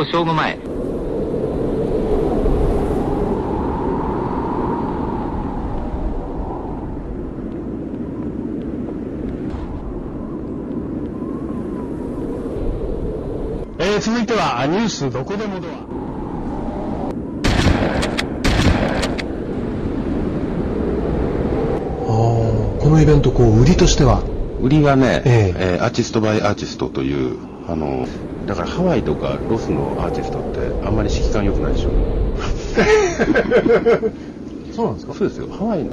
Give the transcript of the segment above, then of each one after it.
今日正午前。えー、続いてはニュースどこでもドア。このイベントこう売りとしては？売りがね、えー、えー、アーティストバイアーティストというあのだからハワイとかロスのアーティストってあんまり指揮官良くないでしょ。そうなんですか？そうですよ。ハワイの。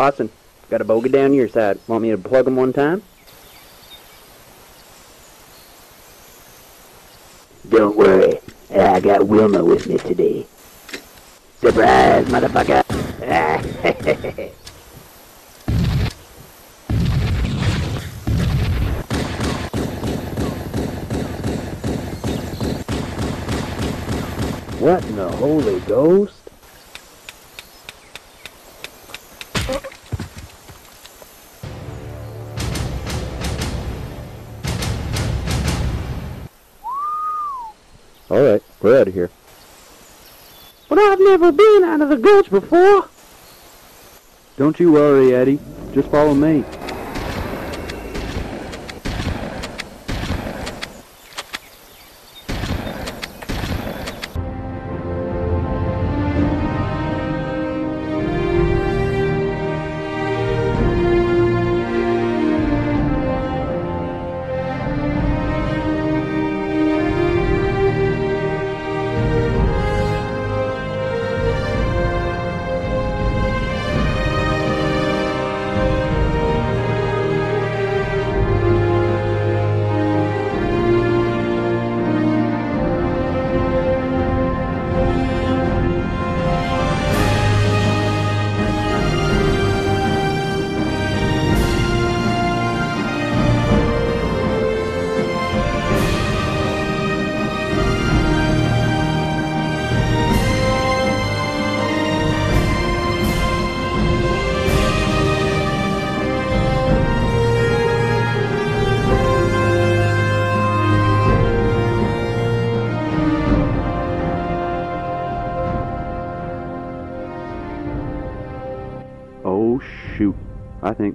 Watson, got a bogey down your side. Want me to plug him one time? Don't worry. I got Wilma with me today. Surprise, motherfucker! what in the holy ghost? All right, we're out of here. But I've never been out of the gulch before. Don't you worry, Eddie. Just follow me.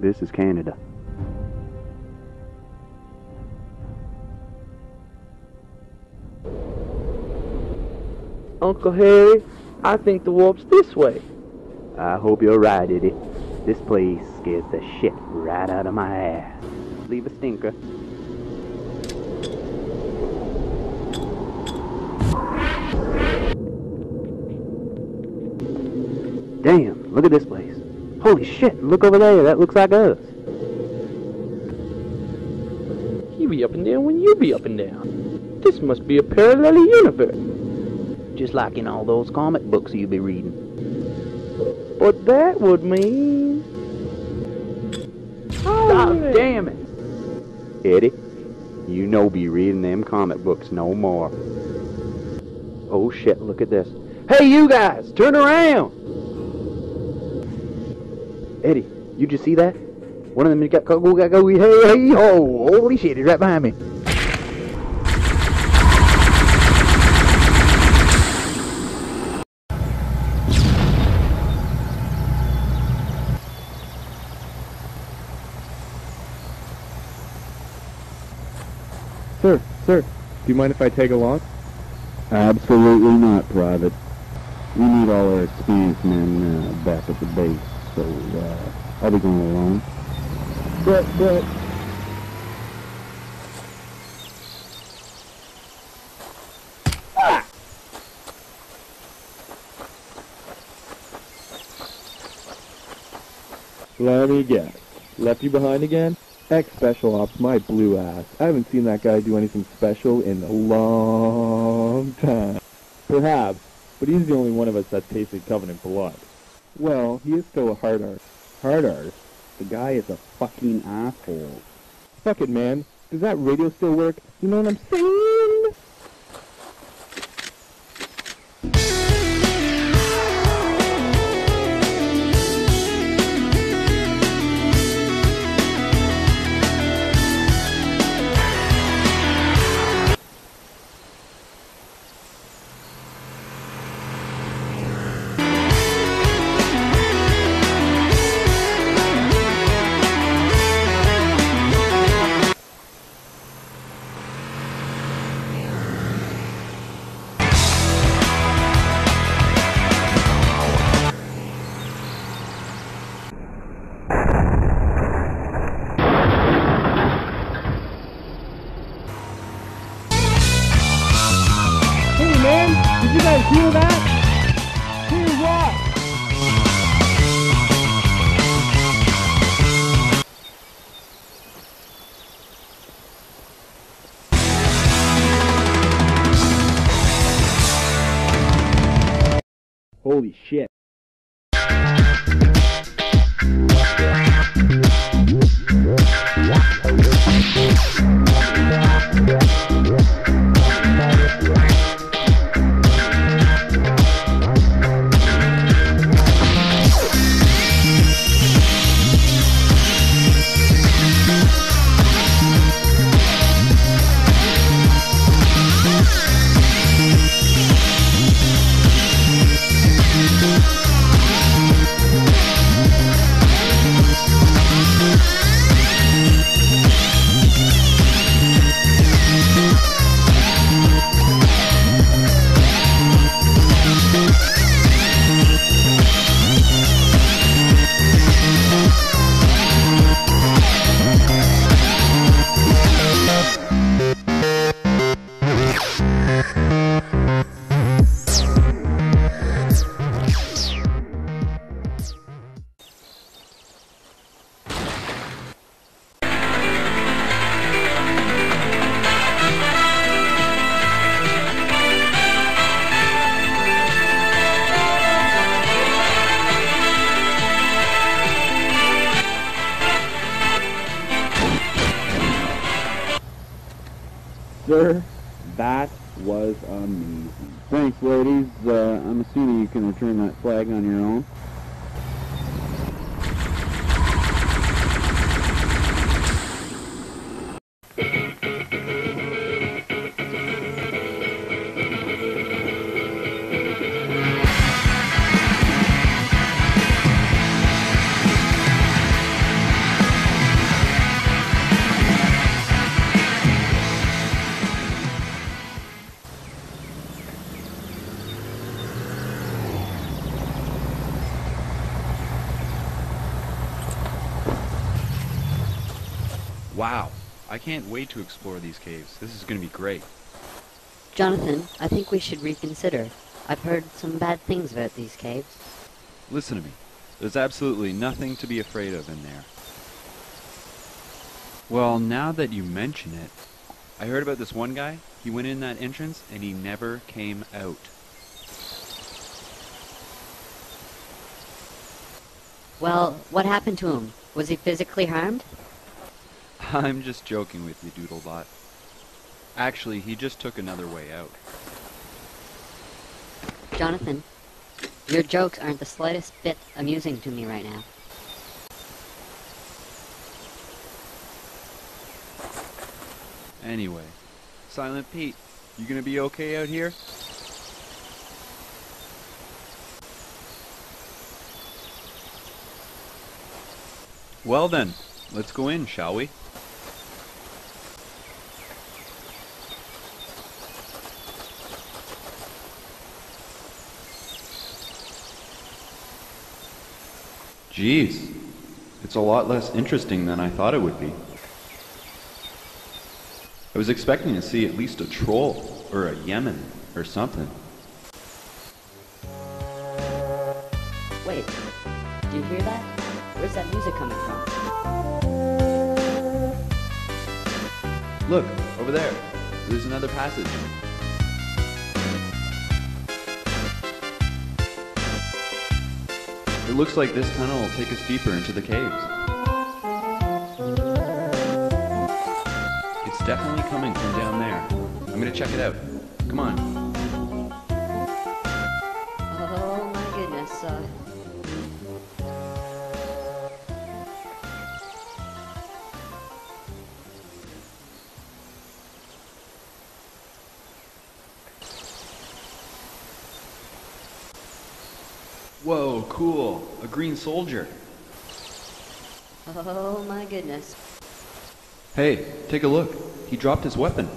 This is Canada. Uncle Harry, I think the warp's this way. I hope you're right, Eddie. This place scares the shit right out of my ass. Leave a stinker. Damn, look at this place. Holy shit, look over there, that looks like us. He be up and down when you be up and down. This must be a parallel universe. Just like in all those comic books you be reading. But that would mean... Oh, God damn it! Eddie, you know be reading them comic books no more. Oh shit, look at this. Hey you guys, turn around! Eddie, you just see that? One of them got go got go hey hey ho! Holy shit! He's right behind me. Sir, sir, do you mind if I take a along? Absolutely not, Private. We need all our experienced men uh, back at the base so uh, I'll be going alone. But, but... Let me guess. Left you behind again? Ex-Special Ops, my blue ass. I haven't seen that guy do anything special in a long time. Perhaps, but he's the only one of us that's tasted Covenant blood. Well, he is still a hard arse. Hard arse. The guy is a fucking asshole. Fuck it, man. Does that radio still work? You know what I'm saying? Can't wait to explore these caves. This is going to be great. Jonathan, I think we should reconsider. I've heard some bad things about these caves. Listen to me. There's absolutely nothing to be afraid of in there. Well, now that you mention it, I heard about this one guy. He went in that entrance and he never came out. Well, what happened to him? Was he physically harmed? I'm just joking with you, Doodlebot. Actually, he just took another way out. Jonathan, your jokes aren't the slightest bit amusing to me right now. Anyway, Silent Pete, you gonna be okay out here? Well then, let's go in, shall we? Jeez. It's a lot less interesting than I thought it would be. I was expecting to see at least a troll or a Yemen or something. Wait, do you hear that? Where's that music coming from? Look, over there. There's another passage. Looks like this tunnel will take us deeper into the caves. It's definitely coming from down there. I'm gonna check it out. Come on. Green soldier. Oh my goodness. Hey, take a look. He dropped his weapon.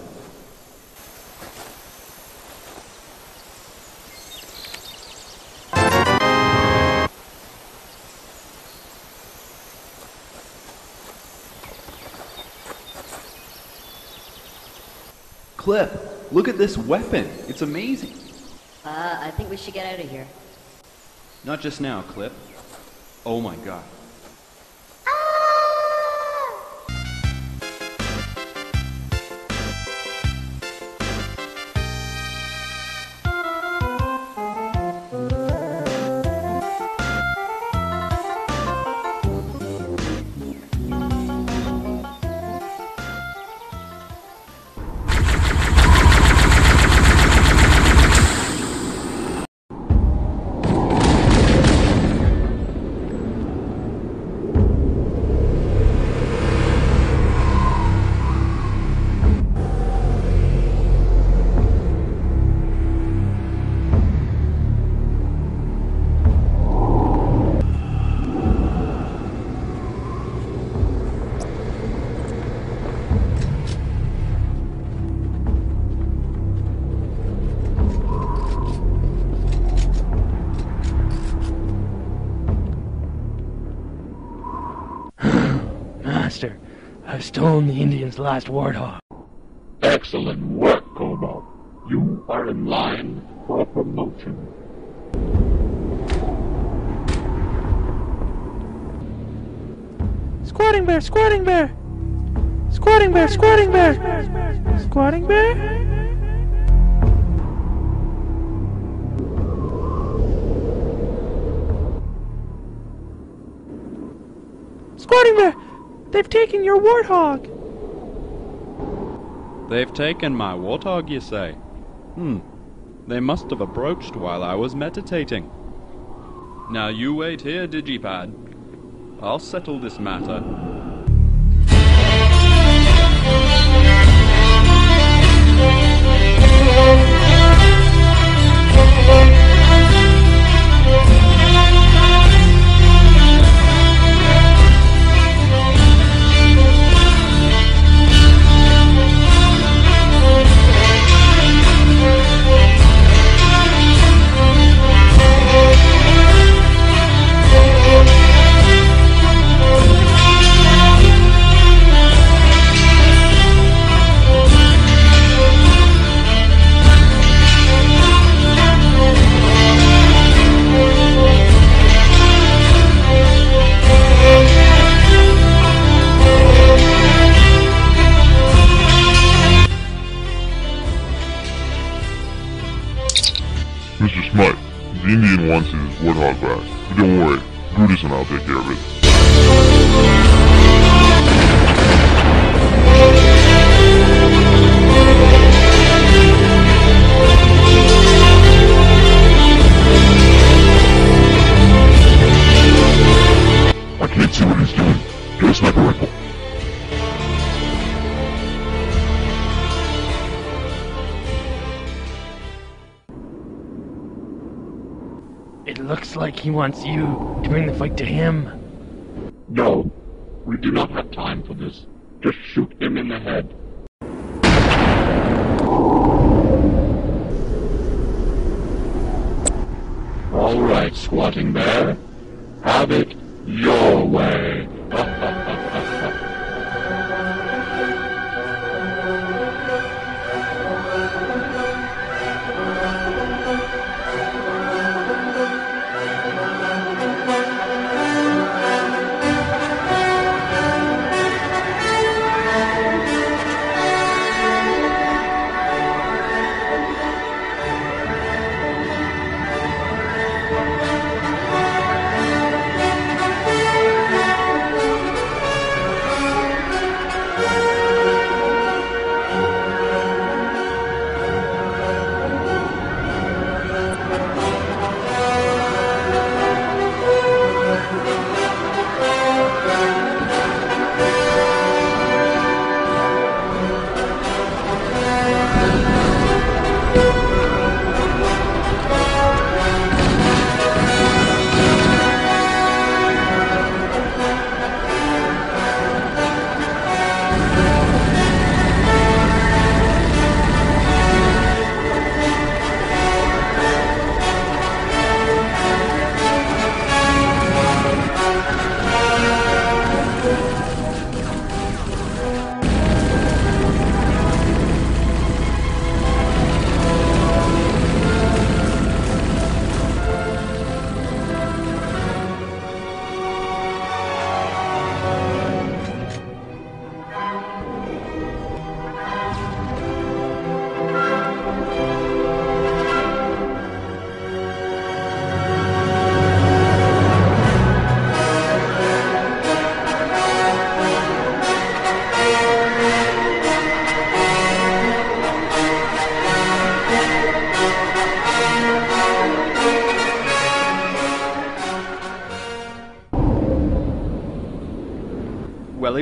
Clip, look at this weapon. It's amazing. Uh, I think we should get out of here. Not just now, Clip. Oh my god. I've the Indian's last warthog. Excellent work, Cobalt. You are in line for a promotion. Squatting bear, squatting bear! Squatting bear, squatting bear! Squatting bear? Squatting bear! They've taken your warthog! They've taken my warthog, you say? Hmm. They must have approached while I was meditating. Now you wait here, Digipad. I'll settle this matter. Indian wants his warthog back. But don't worry, Brutus and I'll take care of it. Like he wants you to bring the fight to him. No, we do not have time for this. Just shoot him in the head. All right, squatting bear. Have it Your way.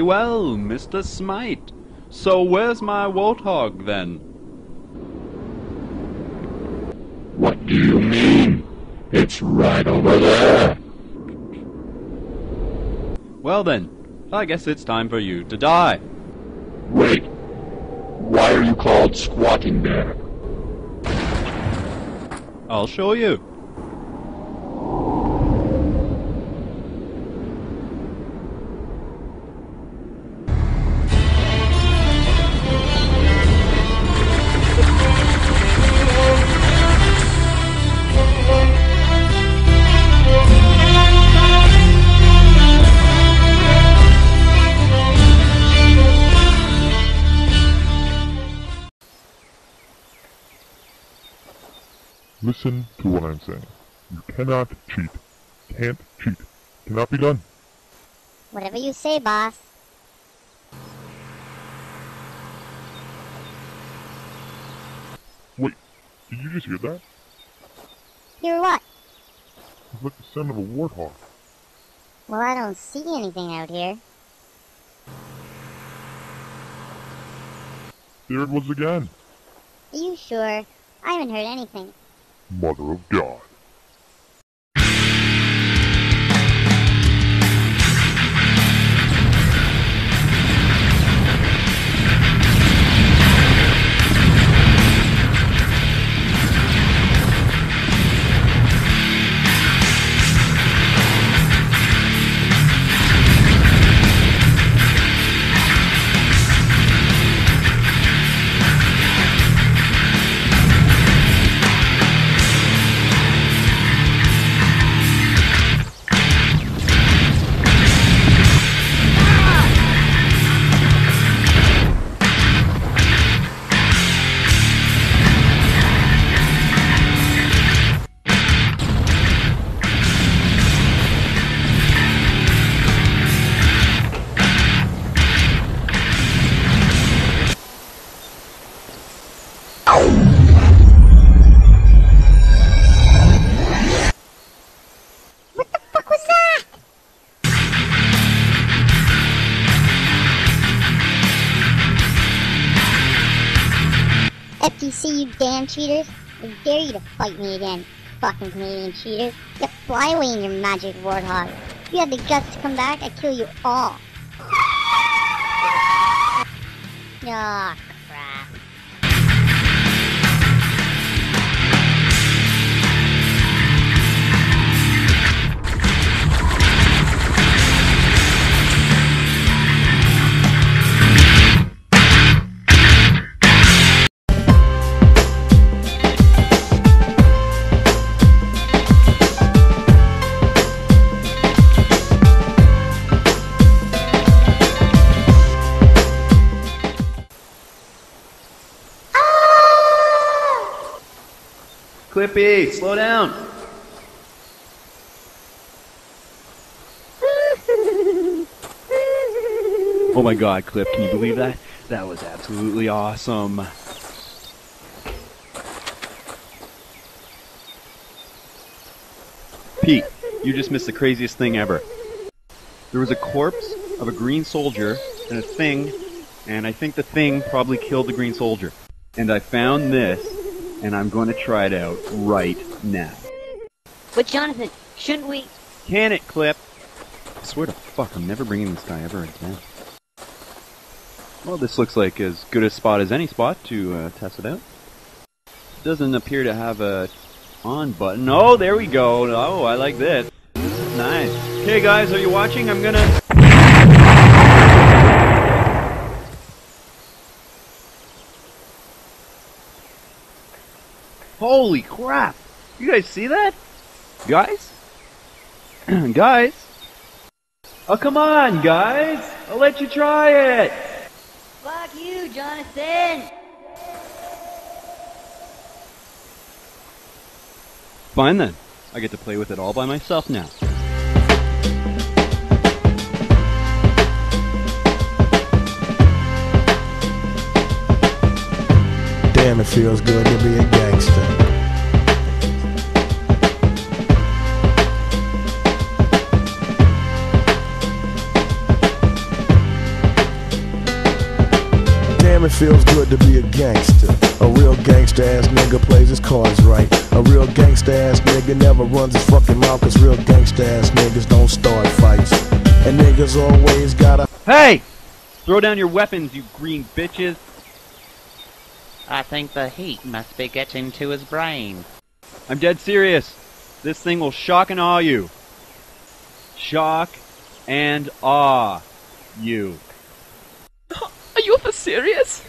well, Mr. Smite. So where's my warthog then? What do you mean? It's right over there. Well then, I guess it's time for you to die. Wait. Why are you called Squatting Bear? I'll show you. Be done. Whatever you say, boss. Wait, did you just hear that? Hear what? It's like the sound of a warthog. Well, I don't see anything out here. There it was again. Are you sure? I haven't heard anything. Mother of God. Cheaters. I dare you to fight me again. Fucking Canadian cheaters. You fly away in your magic warthog. If you had the guts to come back, I'd kill you all. Ah, Clippy, slow down. Oh my god, Clip, can you believe that? That was absolutely awesome. Pete, you just missed the craziest thing ever. There was a corpse of a green soldier and a thing, and I think the thing probably killed the green soldier. And I found this, and I'm going to try it out right now. But Jonathan, shouldn't we? Can it, Clip? I swear to fuck, I'm never bringing this guy ever again. Well, this looks like as good a spot as any spot to uh, test it out. Doesn't appear to have a on button. Oh, there we go. Oh, I like this. This is nice. Okay, guys, are you watching? I'm gonna. Holy crap! You guys see that? Guys? guys? Oh, come on, guys! I'll let you try it! Fuck you, Jonathan! Fine then. I get to play with it all by myself now. Damn, it feels good to be a gangster. Damn, it feels good to be a gangster. A real gangster ass nigga plays his cards right. A real gangster ass nigga never runs his fucking mouth, cause real gangster ass niggas don't start fights. And niggas always gotta. Hey! Throw down your weapons, you green bitches! I think the heat must be getting to his brain. I'm dead serious. This thing will shock and awe you. Shock and awe you. Are you for serious?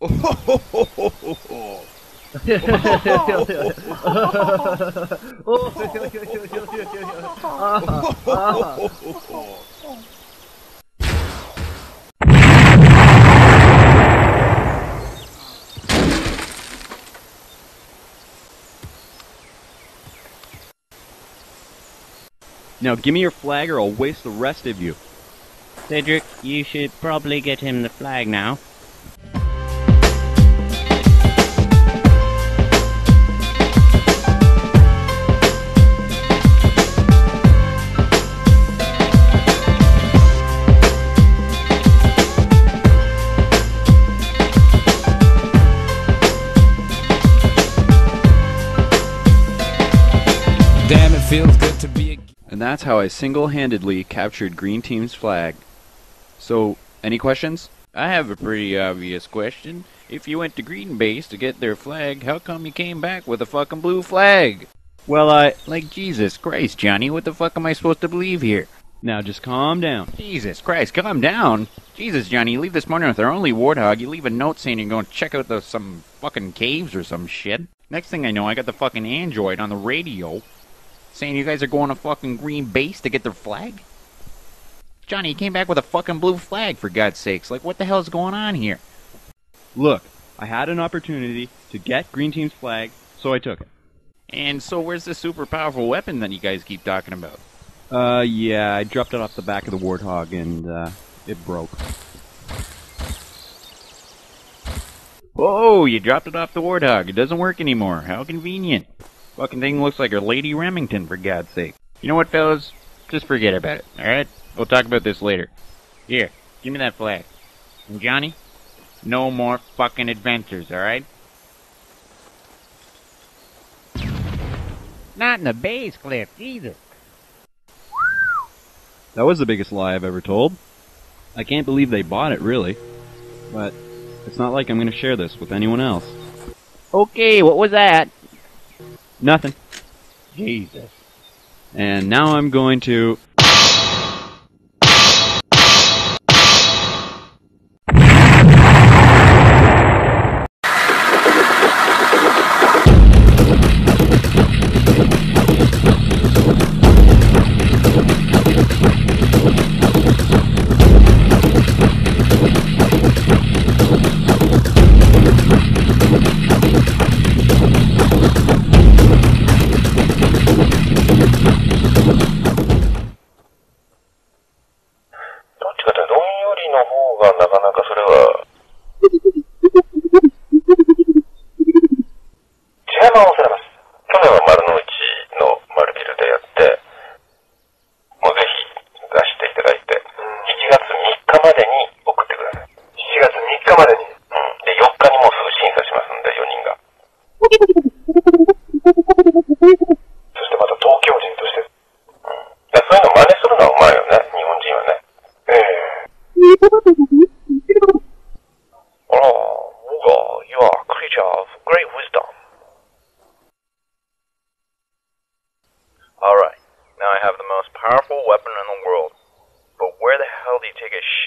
Now give me your flag or I'll waste the rest of you. Cedric, you should probably get him the flag now. And that's how I single-handedly captured Green Team's flag. So, any questions? I have a pretty obvious question. If you went to Green Base to get their flag, how come you came back with a fucking blue flag? Well, I... Like, Jesus Christ, Johnny, what the fuck am I supposed to believe here? Now just calm down. Jesus Christ, calm down. Jesus, Johnny, you leave this morning with our only warthog. You leave a note saying you're going to check out the, some fucking caves or some shit. Next thing I know, I got the fucking android on the radio saying you guys are going to fucking Green Base to get their flag. Johnny, you came back with a fucking blue flag, for God's sakes. Like, what the hell's going on here? Look, I had an opportunity to get Green Team's flag, so I took it. And so, where's the super powerful weapon that you guys keep talking about? Uh, yeah, I dropped it off the back of the Warthog and, uh, it broke. Oh, you dropped it off the Warthog. It doesn't work anymore. How convenient. Fucking thing looks like a Lady Remington, for God's sake. You know what, fellas? Just forget about it, alright? We'll talk about this later. Here, give me that flag. And Johnny, no more fucking adventures, alright? Not in the base, Cliff, either. That was the biggest lie I've ever told. I can't believe they bought it, really. But it's not like I'm going to share this with anyone else. Okay, what was that? Nothing. Jesus. And now I'm going to.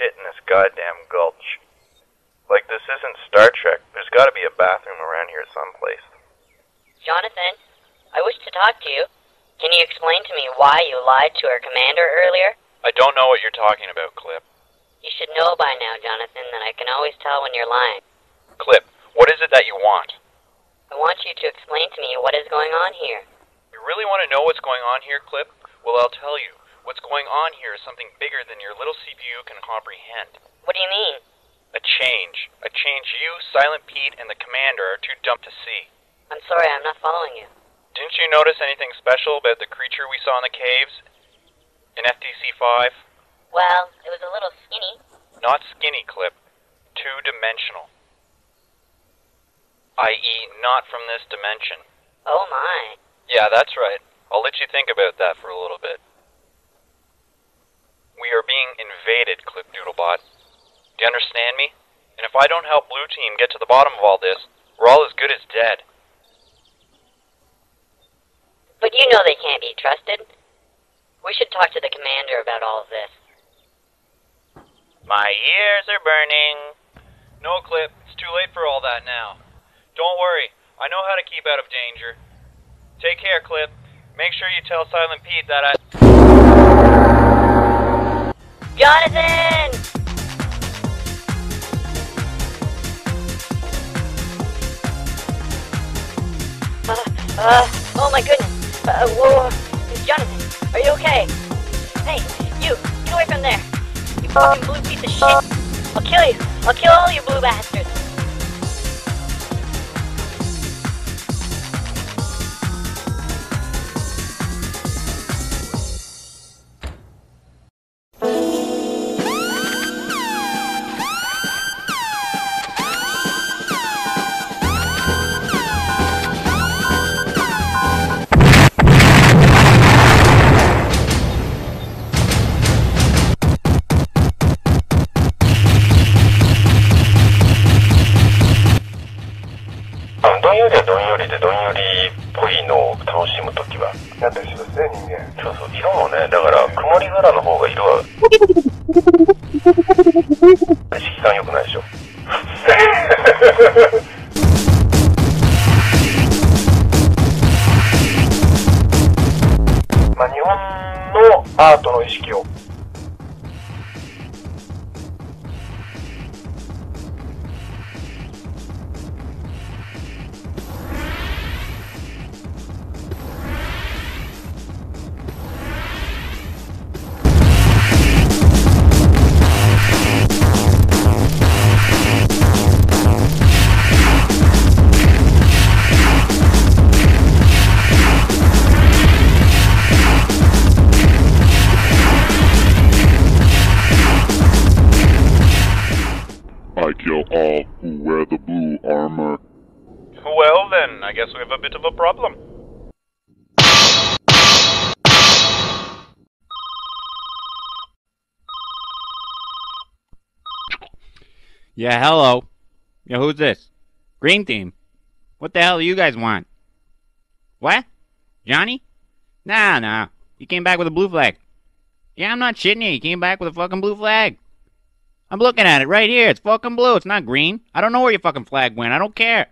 Shit in this goddamn gulch? Like, this isn't Star Trek. There's gotta be a bathroom around here someplace. Jonathan, I wish to talk to you. Can you explain to me why you lied to our commander earlier? I don't know what you're talking about, Clip. You should know by now, Jonathan, that I can always tell when you're lying. Clip, what is it that you want? I want you to explain to me what is going on here. You really want to know what's going on here, Clip? Well, I'll tell you. What's going on here is something bigger than your little CPU can comprehend. What do you mean? A change. A change you, Silent Pete, and the commander are too dumb to see. I'm sorry, I'm not following you. Didn't you notice anything special about the creature we saw in the caves? In FTC 5? Well, it was a little skinny. Not skinny, Clip. Two dimensional. I.e., not from this dimension. Oh my. Yeah, that's right. I'll let you think about that for a little bit. We are being invaded, Clip Doodlebot. Do you understand me? And if I don't help Blue Team get to the bottom of all this, we're all as good as dead. But you know they can't be trusted. We should talk to the commander about all of this. My ears are burning. No, Clip. It's too late for all that now. Don't worry. I know how to keep out of danger. Take care, Clip. Make sure you tell Silent Pete that I. Jonathan! Uh, uh, oh my goodness. Uh, whoa. Jonathan, are you okay? Hey, you, get away from there. You fucking blue piece of shit. I'll kill you. I'll kill all you blue bastards. Yeah, hello. Yeah, who's this? Green team. What the hell do you guys want? What? Johnny? Nah, nah. He came back with a blue flag. Yeah, I'm not shitting you. He came back with a fucking blue flag. I'm looking at it right here. It's fucking blue. It's not green. I don't know where your fucking flag went. I don't care.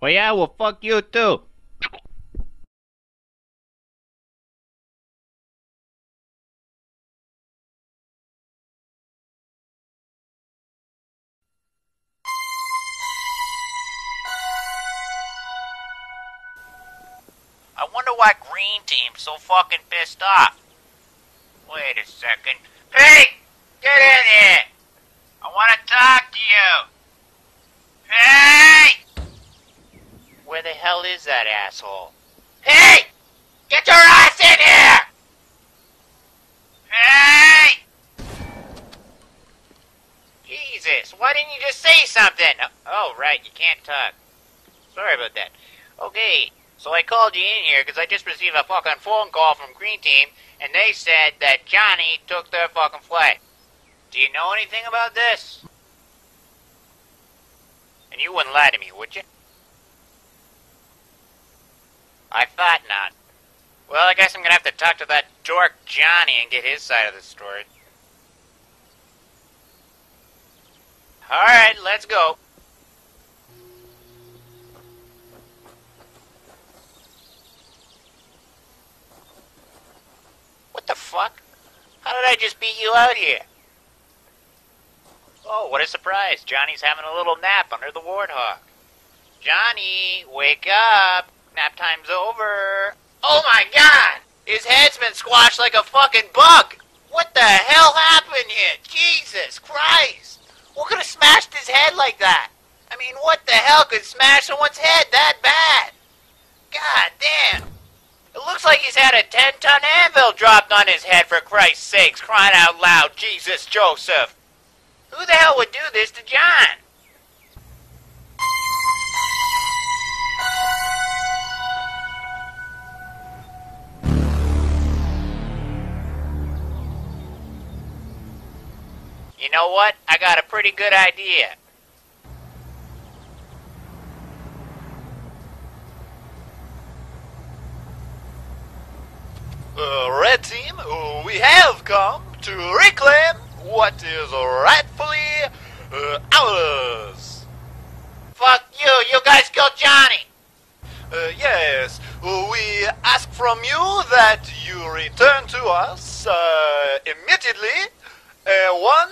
Well, yeah, well, fuck you too. Why Green Team's so fucking pissed off. Wait a second. Pete! Get in here! I want to talk to you! Hey! Where the hell is that asshole? Hey! Get your ass in here! Hey! Jesus, why didn't you just say something? Oh, right, you can't talk. Sorry about that. Okay, so I called you in here because I just received a fucking phone call from Green Team, and they said that Johnny took their fucking flag. Do you know anything about this? And you wouldn't lie to me, would you? I thought not. Well, I guess I'm gonna have to talk to that dork Johnny and get his side of the story. Alright, let's go. The fuck? How did I just beat you out here? Oh, what a surprise. Johnny's having a little nap under the warthog. Johnny, wake up. Nap time's over. Oh my god! His head's been squashed like a fucking bug! What the hell happened here? Jesus Christ! What could have smashed his head like that? I mean, what the hell could smash someone's head that bad? God damn! It looks like he's had a 10 ton anvil dropped on his head for Christ's sakes, crying out loud, Jesus Joseph! Who the hell would do this to John? You know what? I got a pretty good idea. Uh, red team, we have come to reclaim what is rightfully uh, ours. Fuck you! You guys killed Johnny! Uh, yes, we ask from you that you return to us uh, immediately uh, one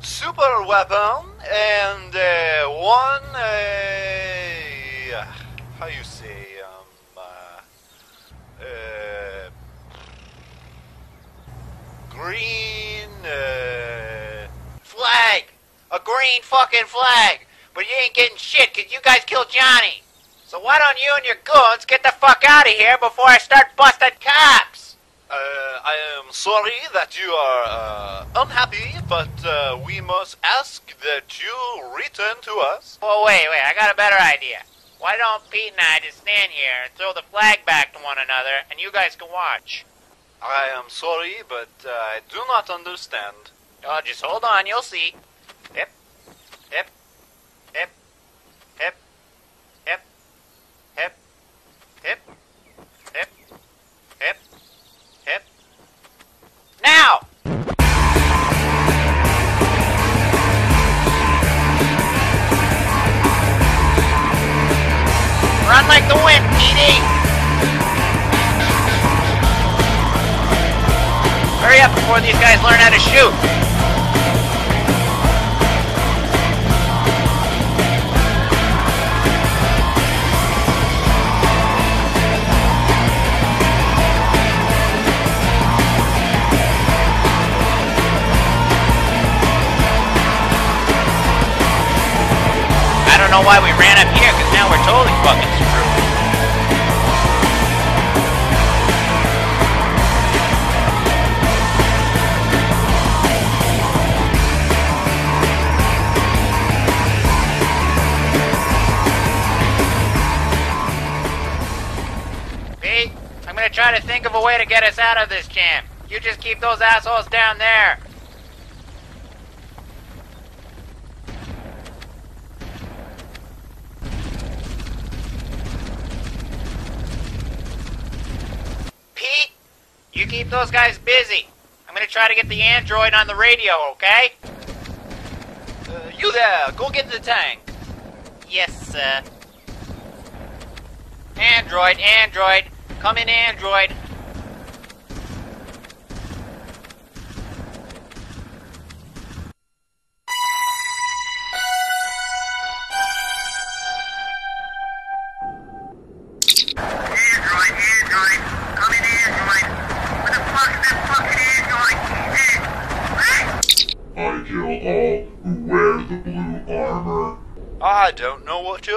super weapon and uh, one uh, how you say um uh, uh, green uh, Flag! A green fucking flag! But you ain't getting shit because you guys killed Johnny! So why don't you and your goons get the fuck out of here before I start busting cops? Uh, I am sorry that you are uh, unhappy, but uh, we must ask that you return to us. Oh, wait, wait, I got a better idea. Why don't Pete and I just stand here and throw the flag back to one another and you guys can watch? I am sorry, but uh, I do not understand. Oh, just hold on, you'll see. Hip, hip, hip, hip, hip, hip, hip, hip, hip, hip. Now! Run like the wind, Petey! Hurry up before these guys learn how to shoot! I don't know why we ran up here, because now we're totally fucking way to get us out of this jam. You just keep those assholes down there. Pete, you keep those guys busy. I'm gonna try to get the android on the radio, okay? Uh, you there, go get the tank. Yes, sir. Android, android, come in, android.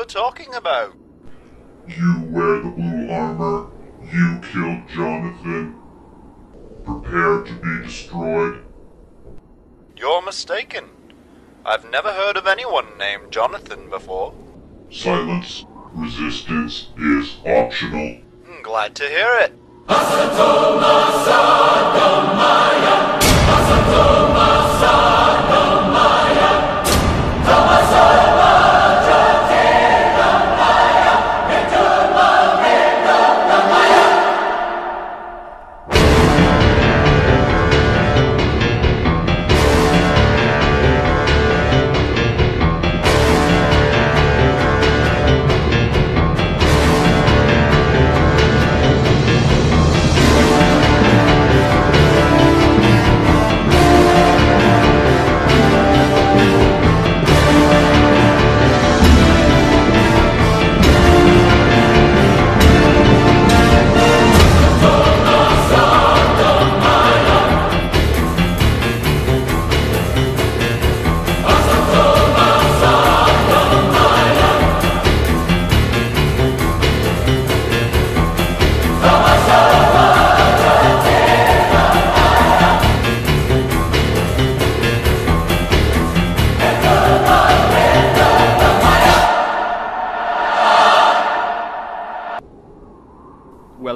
Talking about. You wear the blue armor. You killed Jonathan. Prepare to be destroyed. You're mistaken. I've never heard of anyone named Jonathan before. Silence. Resistance is optional. I'm glad to hear it.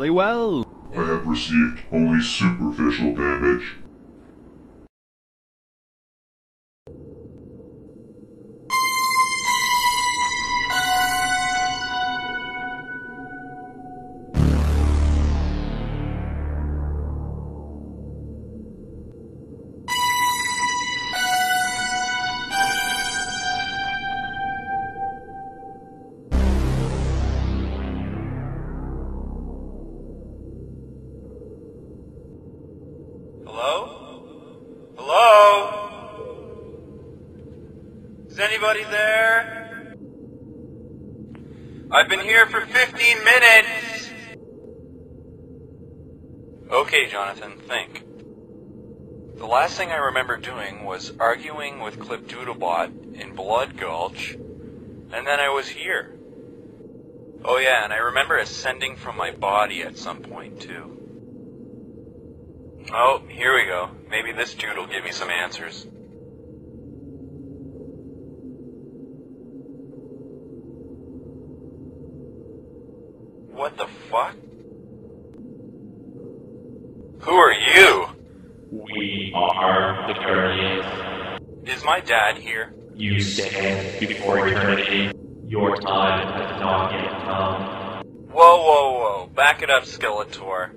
fairly well. I have received only superficial damage. Jonathan, think. The last thing I remember doing was arguing with Clip Doodlebot in Blood Gulch, and then I was here. Oh yeah, and I remember ascending from my body at some point, too. Oh, here we go. Maybe this dude will give me some answers. What the fuck? Who are you? We are the Courteous. Is my dad here? You stand before eternity. Your time has not yet come. Whoa, whoa, whoa. Back it up, Skeletor.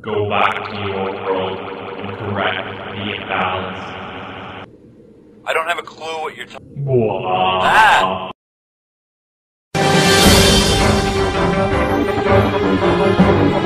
Go back to your world and correct the imbalance. I don't have a clue what you're talking Ah! You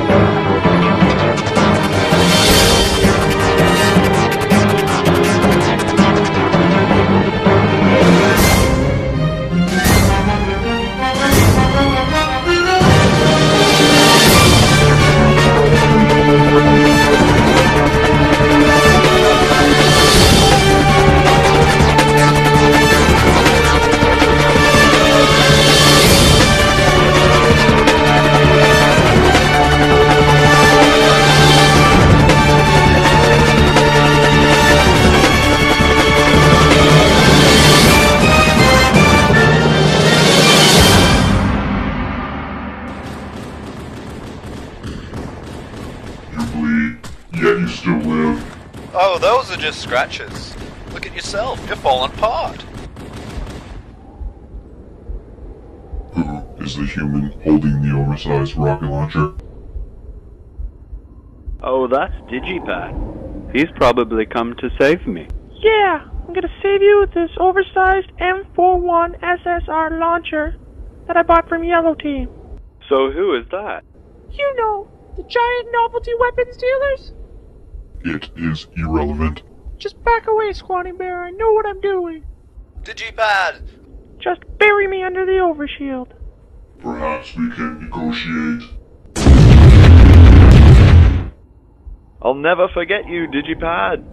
just scratches. Look at yourself, you're falling apart. Who is the human holding the oversized rocket launcher? Oh, that's Digipad. He's probably come to save me. Yeah, I'm gonna save you with this oversized M41 SSR launcher that I bought from Yellow Team. So who is that? You know, the giant novelty weapons dealers? It is irrelevant. Just back away, Squatty Bear. I know what I'm doing. Digipad! Just bury me under the overshield. Perhaps we can negotiate. I'll never forget you, Digipad.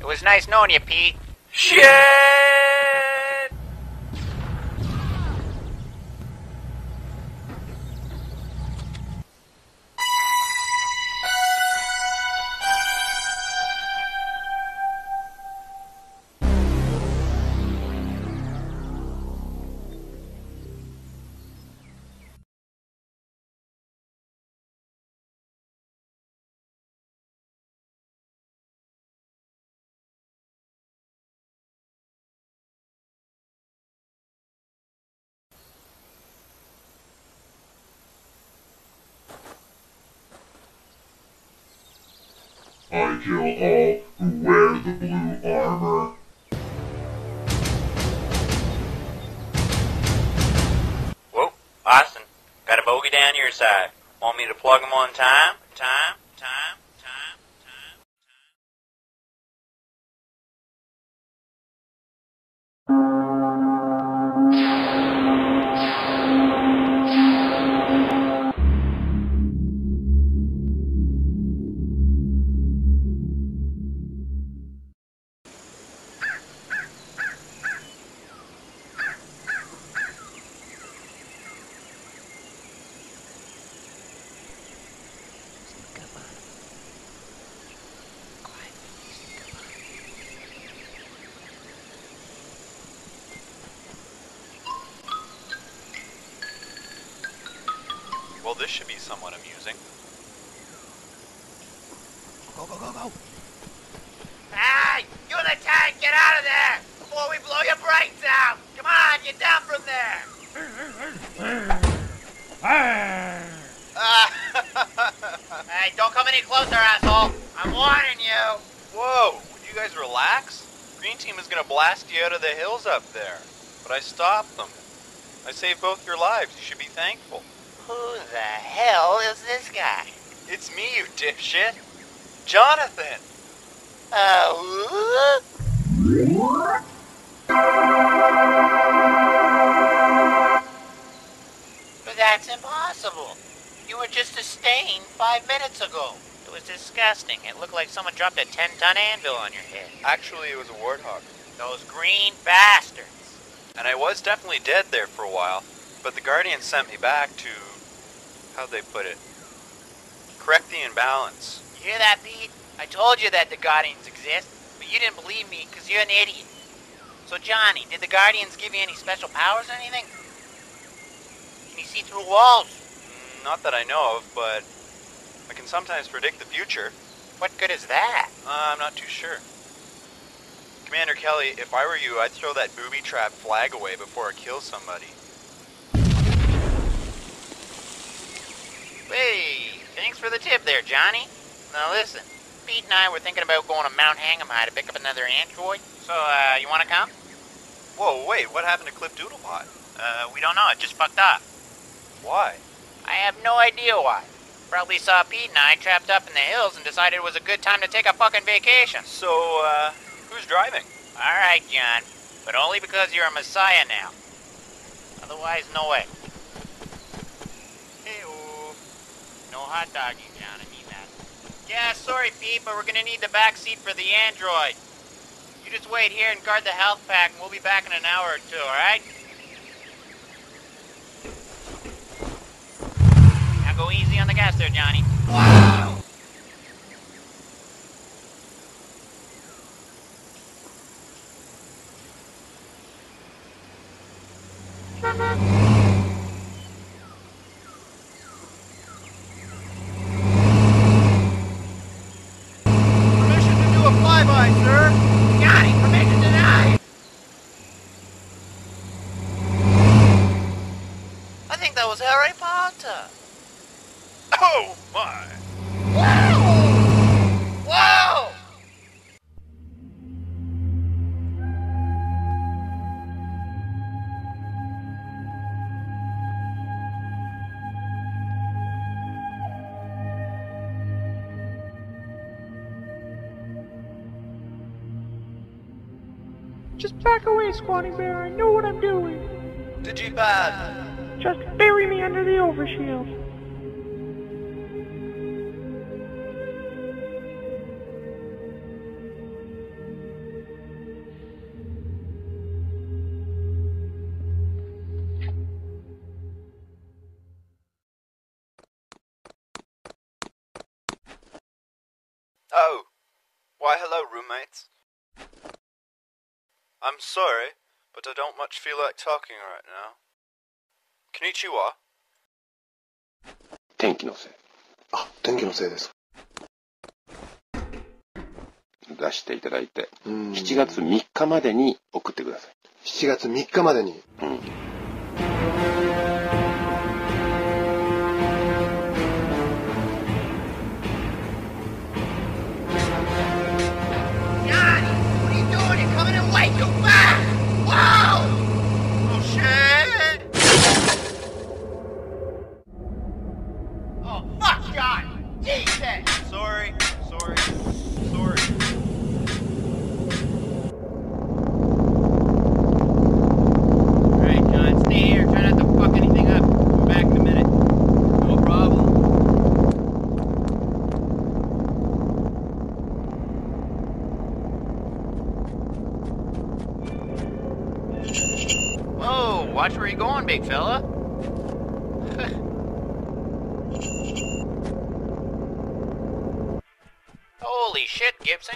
It was nice knowing you, Pete. Shit! I kill all who wear the blue armor. Whoa, Austin, got a bogey down your side. Want me to plug him on time? Time? Saved both your lives. You should be thankful. Who the hell is this guy? It's me, you dipshit. Jonathan. Uh, but that's impossible. You were just a stain five minutes ago. It was disgusting. It looked like someone dropped a 10-ton anvil on your head. Actually, it was a warthog. Those green bastards. And I was definitely dead there for a while, but the Guardians sent me back to. How'd they put it? Correct the imbalance. You hear that, Pete? I told you that the Guardians exist, but you didn't believe me because you're an idiot. So, Johnny, did the Guardians give you any special powers or anything? Can you see through walls? Mm, Not that I know of, but I can sometimes predict the future. What good is that? Uh, I'm not too sure. Commander Kelly, if I were you, I'd throw that booby trap flag away before it kills somebody. Hey, thanks for the tip there, Johnny. Now listen, Pete and I were thinking about going to Mount Hang'em to pick up another android. So, uh, you want to come? Whoa, wait, what happened to Clip Doodlepot? Uh, we don't know. It just fucked up. Why? I have no idea why. Probably saw Pete and I trapped up in the hills and decided it was a good time to take a fucking vacation. So, uh, who's driving? All right, John, but only because you're a messiah now. Otherwise, no way. Hey, no hot dogging, John. I mean that. Yeah, sorry, Pete, but we're gonna need the back seat for the android. You just wait here and guard the health pack, and we'll be back in an hour or two. All right? Now go easy on the gas there, Johnny. Wow! Away, Squatty Bear. I know what I'm doing. Digipad. Just bury me under the overshield. I'm sorry, but I don't much feel like talking right now. Konnichiwa. 天気のせい。あ、天気のせいです。出していただいて、うん7月3日までに送ってください。7月3日までに。うん。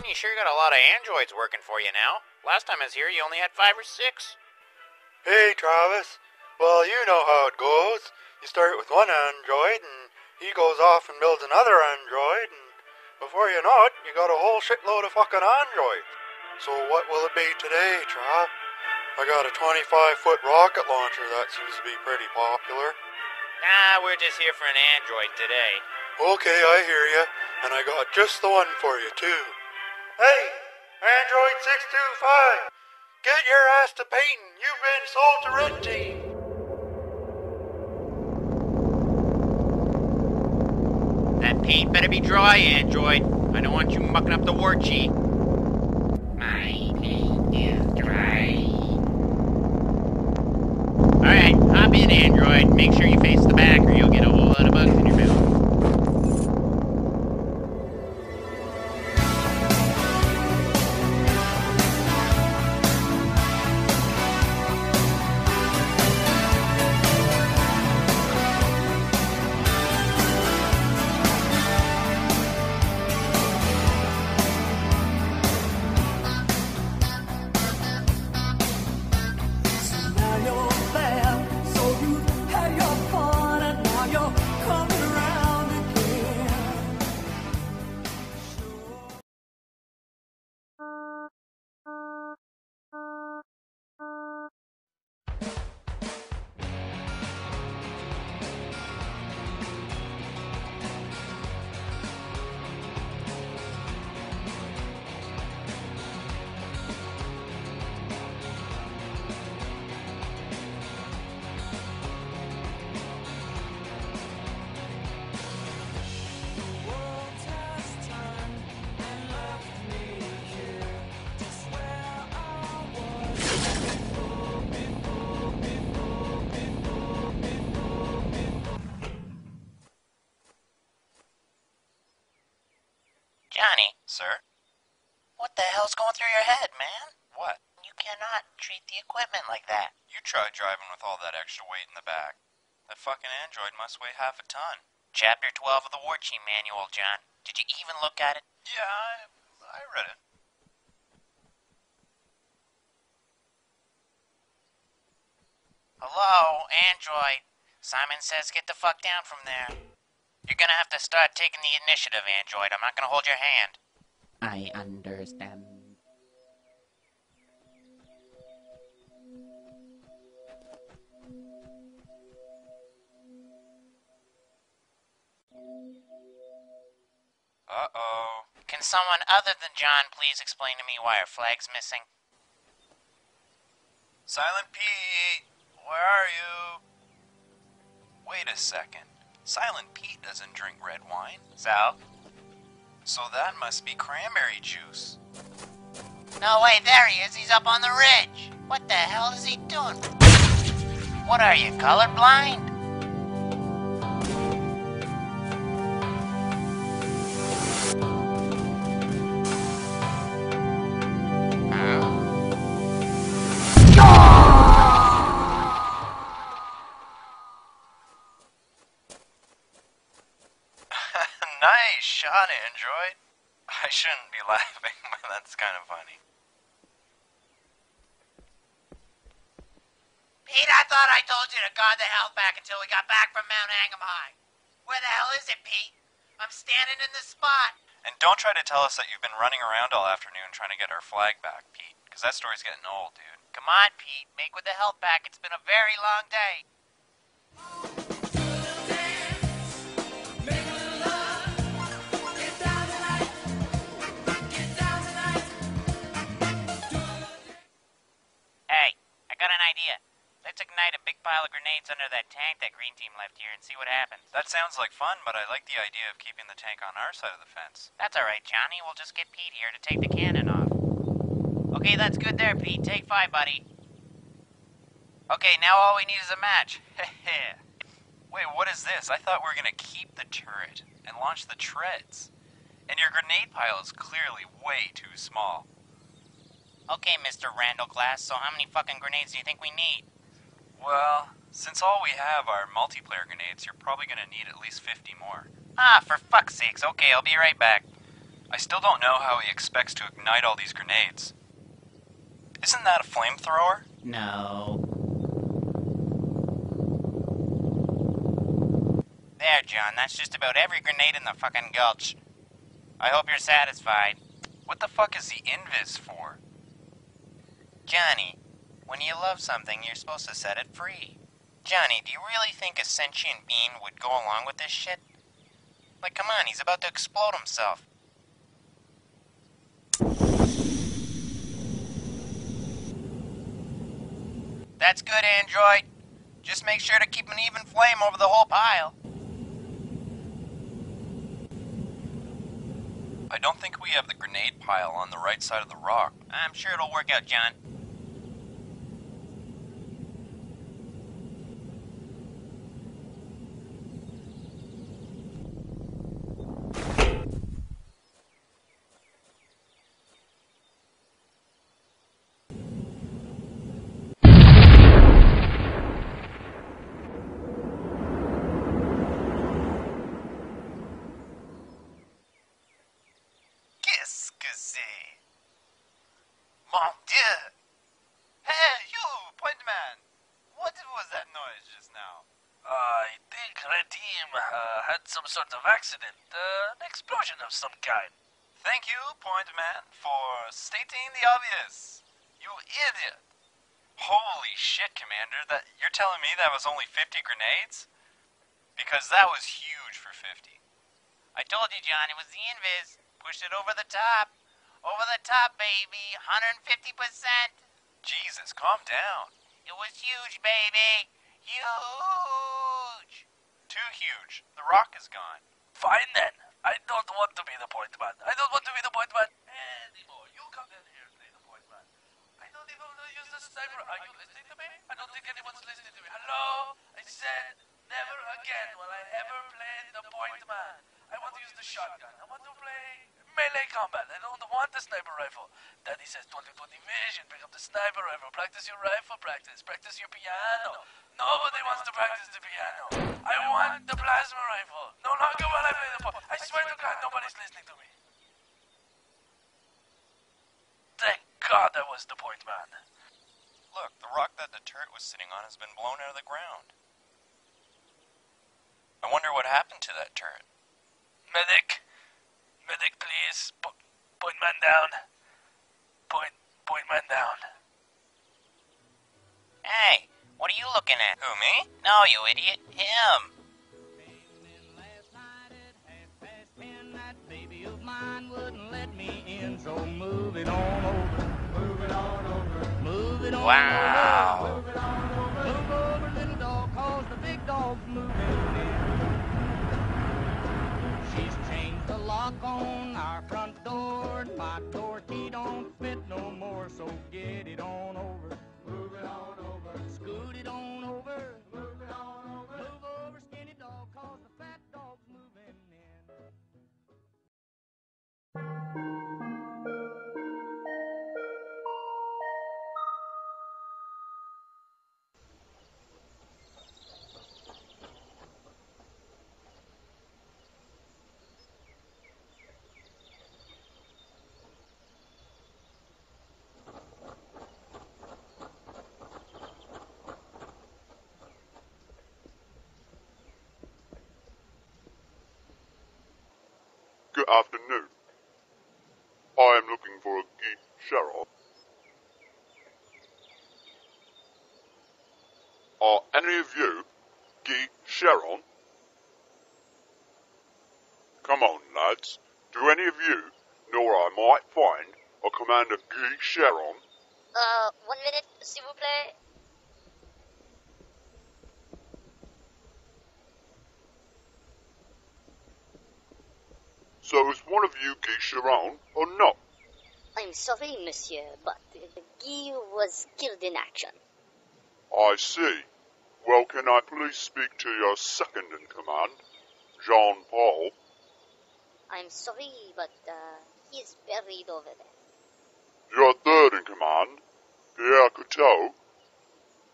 You sure got a lot of androids working for you now. Last time I was here, you only had five or six. Hey, Travis. Well, you know how it goes. you start with one android, and he goes off and builds another android, and before you know it, you got a whole shitload of fucking androids. So what will it be today, Trav? I got a 25-foot rocket launcher that seems to be pretty popular. Nah, we're just here for an android today. Okay, I hear you, and I got just the one for you, too. Hey, Android 625, get your ass to Peyton. You've been sold to Red Team. That paint better be dry, android. I don't want you mucking up the worksheet. My paint is dry. Alright, hop in, android. Make sure you face the back or you'll get extra weight in the back. That fucking android must weigh half a ton. Chapter 12 of the War Team Manual, John. Did you even look at it? Yeah, I, I read it. Hello, Android. Simon says get the fuck down from there. You're gonna have to start taking the initiative, Android. I'm not gonna hold your hand. I understand. Uh-oh. Can someone other than John please explain to me why our flag's missing? Silent Pete, where are you? Wait a second. Silent Pete doesn't drink red wine. So? So that must be cranberry juice. No way, there he is. He's up on the ridge. What the hell is he doing? What are you, colorblind? Shot, Android. I shouldn't be laughing, but that's kind of funny. Pete, I thought I told you to guard the hell back until we got back from Mount Angam High. Where the hell is it, Pete? I'm standing in the spot. And don't try to tell us that you've been running around all afternoon trying to get our flag back, Pete, because that story's getting old, dude. Come on, Pete. Make with the health pack. It's been a very long day. Got an idea. Let's ignite a big pile of grenades under that tank that green team left here and see what happens. That sounds like fun, but I like the idea of keeping the tank on our side of the fence. That's alright, Johnny. We'll just get Pete here to take the cannon off. Okay, that's good there, Pete. Take five, buddy. Okay, now all we need is a match. Wait, what is this? I thought we were gonna keep the turret and launch the treads. And your grenade pile is clearly way too small. Okay, Mr. Randall Glass, so how many fucking grenades do you think we need? Well, since all we have are multiplayer grenades, you're probably gonna need at least 50 more. Ah, for fuck's sakes. Okay, I'll be right back. I still don't know how he expects to ignite all these grenades. Isn't that a flamethrower? No. There, John, that's just about every grenade in the fucking gulch. I hope you're satisfied. What the fuck is the invis for? Johnny, when you love something, you're supposed to set it free. Johnny, do you really think a sentient being would go along with this shit? Like, come on, he's about to explode himself. That's good, Android. Just make sure to keep an even flame over the whole pile. I don't think we have the grenade pile on the right side of the rock. I'm sure it'll work out, John. Qu'est-ce que c'est? Mon Dieu! Hey, you, point man! What was that noise just now? I think Redeem uh, had some sort of accident, uh, an explosion of some kind. Thank you, Point Man, for stating the obvious. You idiot. Holy shit, Commander. That you're telling me that was only 50 grenades? Because that was huge for 50. I told you, John, it was the invis. Pushed it over the top. Over the top, baby. 150%. Jesus, calm down. It was huge, baby. Huge. Too huge. The rock is gone. Fine then. I don't want to be the point man. I don't want to be the point man anymore. You come in here and play the point man. I don't even want to use the sniper. Are you listening to me? I don't think anyone's listening to me. Hello? I said never again will I ever play the point man. I want to use the shotgun. I want to play melee combat. I don't want the sniper rifle. Daddy says 2020 vision. Pick up the sniper rifle. Practice your rifle practice. Practice your piano. Nobody wants to practice the piano. I want the plasma rifle. No longer will I play the point. I swear to God, nobody's listening to me. Thank God that was the point man. Look, the rock that the turret was sitting on has been blown out of the ground. I wonder what happened to that turret. Medic. Medic, please. Po- point man down. Point, point man down. Hey, what are you looking at? Who, me? No, you idiot. Him. baby Good afternoon. I am looking for a Guy Sharrock. Are any of you Guy Sharon? Come on, lads. Do any of you know where I might find a Commander Guy Sharon? Uh, one minute, vous plaît. So is one of you Guy Sharon or not? I'm sorry, monsieur, but Guy was killed in action. I see. Well, can I please speak to your second in command, Jean Paul? I'm sorry, but uh, he is buried over there. Your third in command, Pierre Couteau,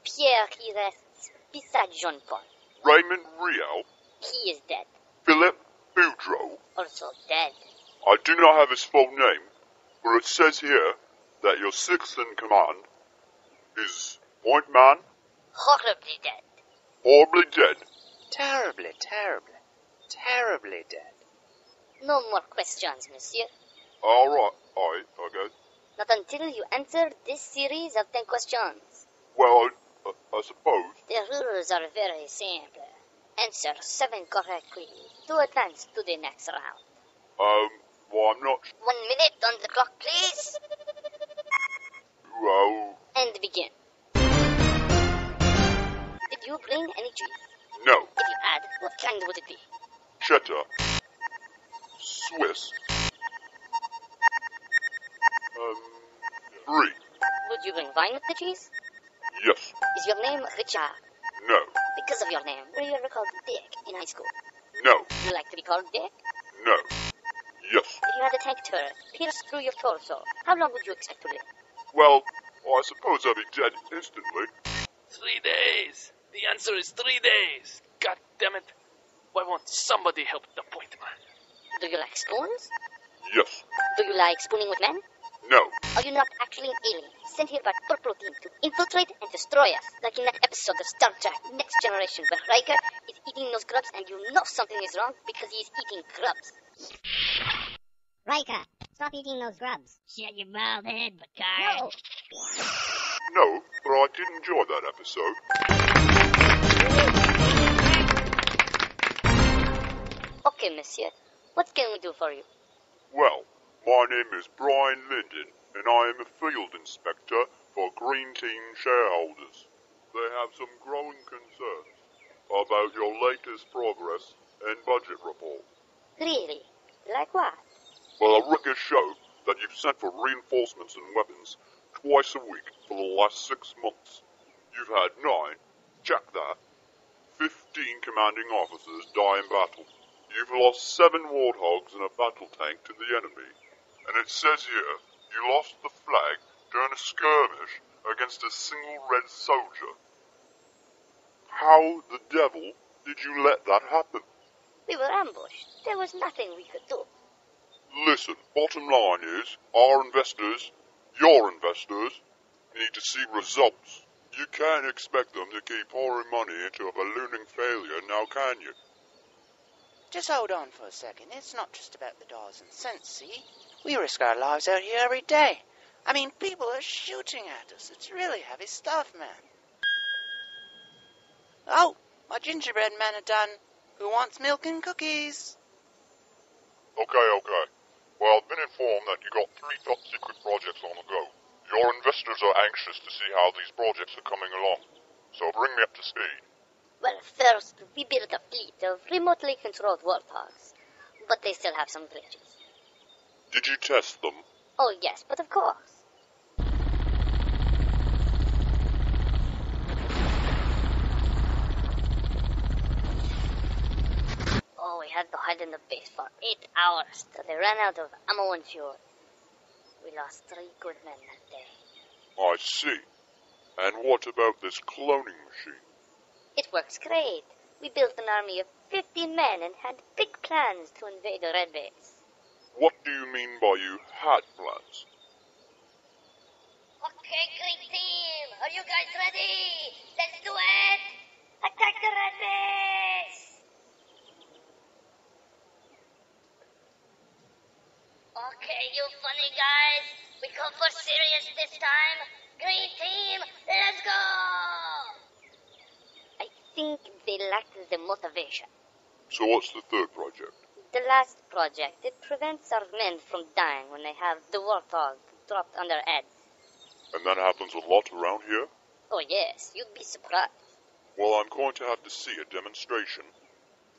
Pierre, he rests beside Jean Paul. Raymond Riel, He is dead. Philip Boudreau. Also dead. I do not have his full name, but it says here that your sixth in command is Point Man, Horribly dead. horribly dead. Terribly, terribly. terribly dead. No more questions, monsieur. All right, aye, I guess. Not until you answer this series of 10 questions. Well, I, I suppose. The rules are very simple. Answer 7 correctly to advance to the next round. Um, well, I'm not. One minute on the clock, please. Well, And begin. Did you bring any cheese? no. If you had, what kind would it be? Cheddar. Swiss. Um, three. Would you bring wine with the cheese? Yes. Is your name Richard? No. Because of your name, were you ever called Dick in high school? No. You like to be called Dick? No. Yes. If you had a tank turret pierced through your torso, how long would you expect to live? Well, oh, I suppose I'd be dead instantly. Three days. The answer is three days. God damn it. Why won't somebody help the point man? Do you like spoons? Yes. Do you like spooning with men? No. Are you not actually an alien sent here by Purple Team to infiltrate and destroy us, like in that episode of Star Trek Next Generation where Riker is eating those grubs and you know something is wrong because he is eating grubs? Riker, stop eating those grubs. Shut your bald head, Picard. No. No, but I did enjoy that episode. Okay, monsieur. What can we do for you? Well, my name is Brian Linden, and I am a field inspector for Green Team shareholders. They have some growing concerns about your latest progress and budget report. Really? Like what? Well, the records show that you've sent for reinforcements and weapons twice a week for the last six months. You've had nine, check that, 15 commanding officers die in battle. You've lost seven warthogs and a battle tank to the enemy. And it says here you lost the flag during a skirmish against a single red soldier. How the devil did you let that happen? We were ambushed. There was nothing we could do. Listen, bottom line is, our investors, your investors, need to see results. You can't expect them to keep pouring money into a ballooning failure, now can you? Just hold on for a second. It's not just about the dollars and cents, see? We risk our lives out here every day. I mean, people are shooting at us. It's really heavy stuff, man. Oh, my gingerbread men are done. Who wants milk and cookies? Okay, okay. Well, I've been informed that you got three top secret projects on the go. Your investors are anxious to see how these projects are coming along. So bring me up to speed. Well, first, we built a fleet of remotely controlled warthogs. But they still have some glitches. Did you test them? Oh, yes, but of course. Oh, we had to hide in the base for eight hours till they ran out of ammo and fuel. We lost three good men that day. I see. And what about this cloning machine? It works great. We built an army of 50 men and had big plans to invade the Red Base. What do you mean by you had plans? Okay, green team, are you guys ready? Let's do it! Attack the Red Base! Okay, you funny guys, we go for serious this time. Green team, let's go! I think they lack the motivation. So what's the third project? The last project, it prevents our men from dying when they have the warthog dropped on their heads. And that happens a lot around here? Oh yes, you'd be surprised. Well, I'm going to have to see a demonstration.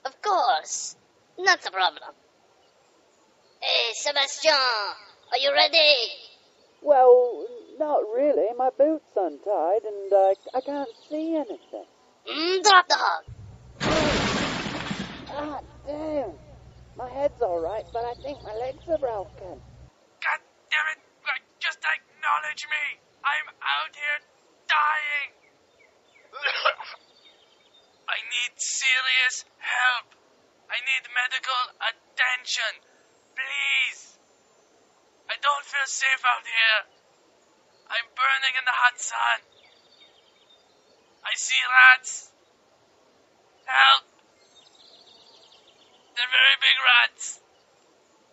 Of course. Not a problem. Hey, Sebastian, are you ready? Well, not really. My boot's untied and uh, I can't see anything. Mm, drop the hog. Ah, damn. My head's alright, but I think my legs are broken. God damn it! Like, Just acknowledge me! I'm out here dying! I need serious help! I need medical attention! Please! I don't feel safe out here! I'm burning in the hot sun! I see rats! Help! They're very big rats.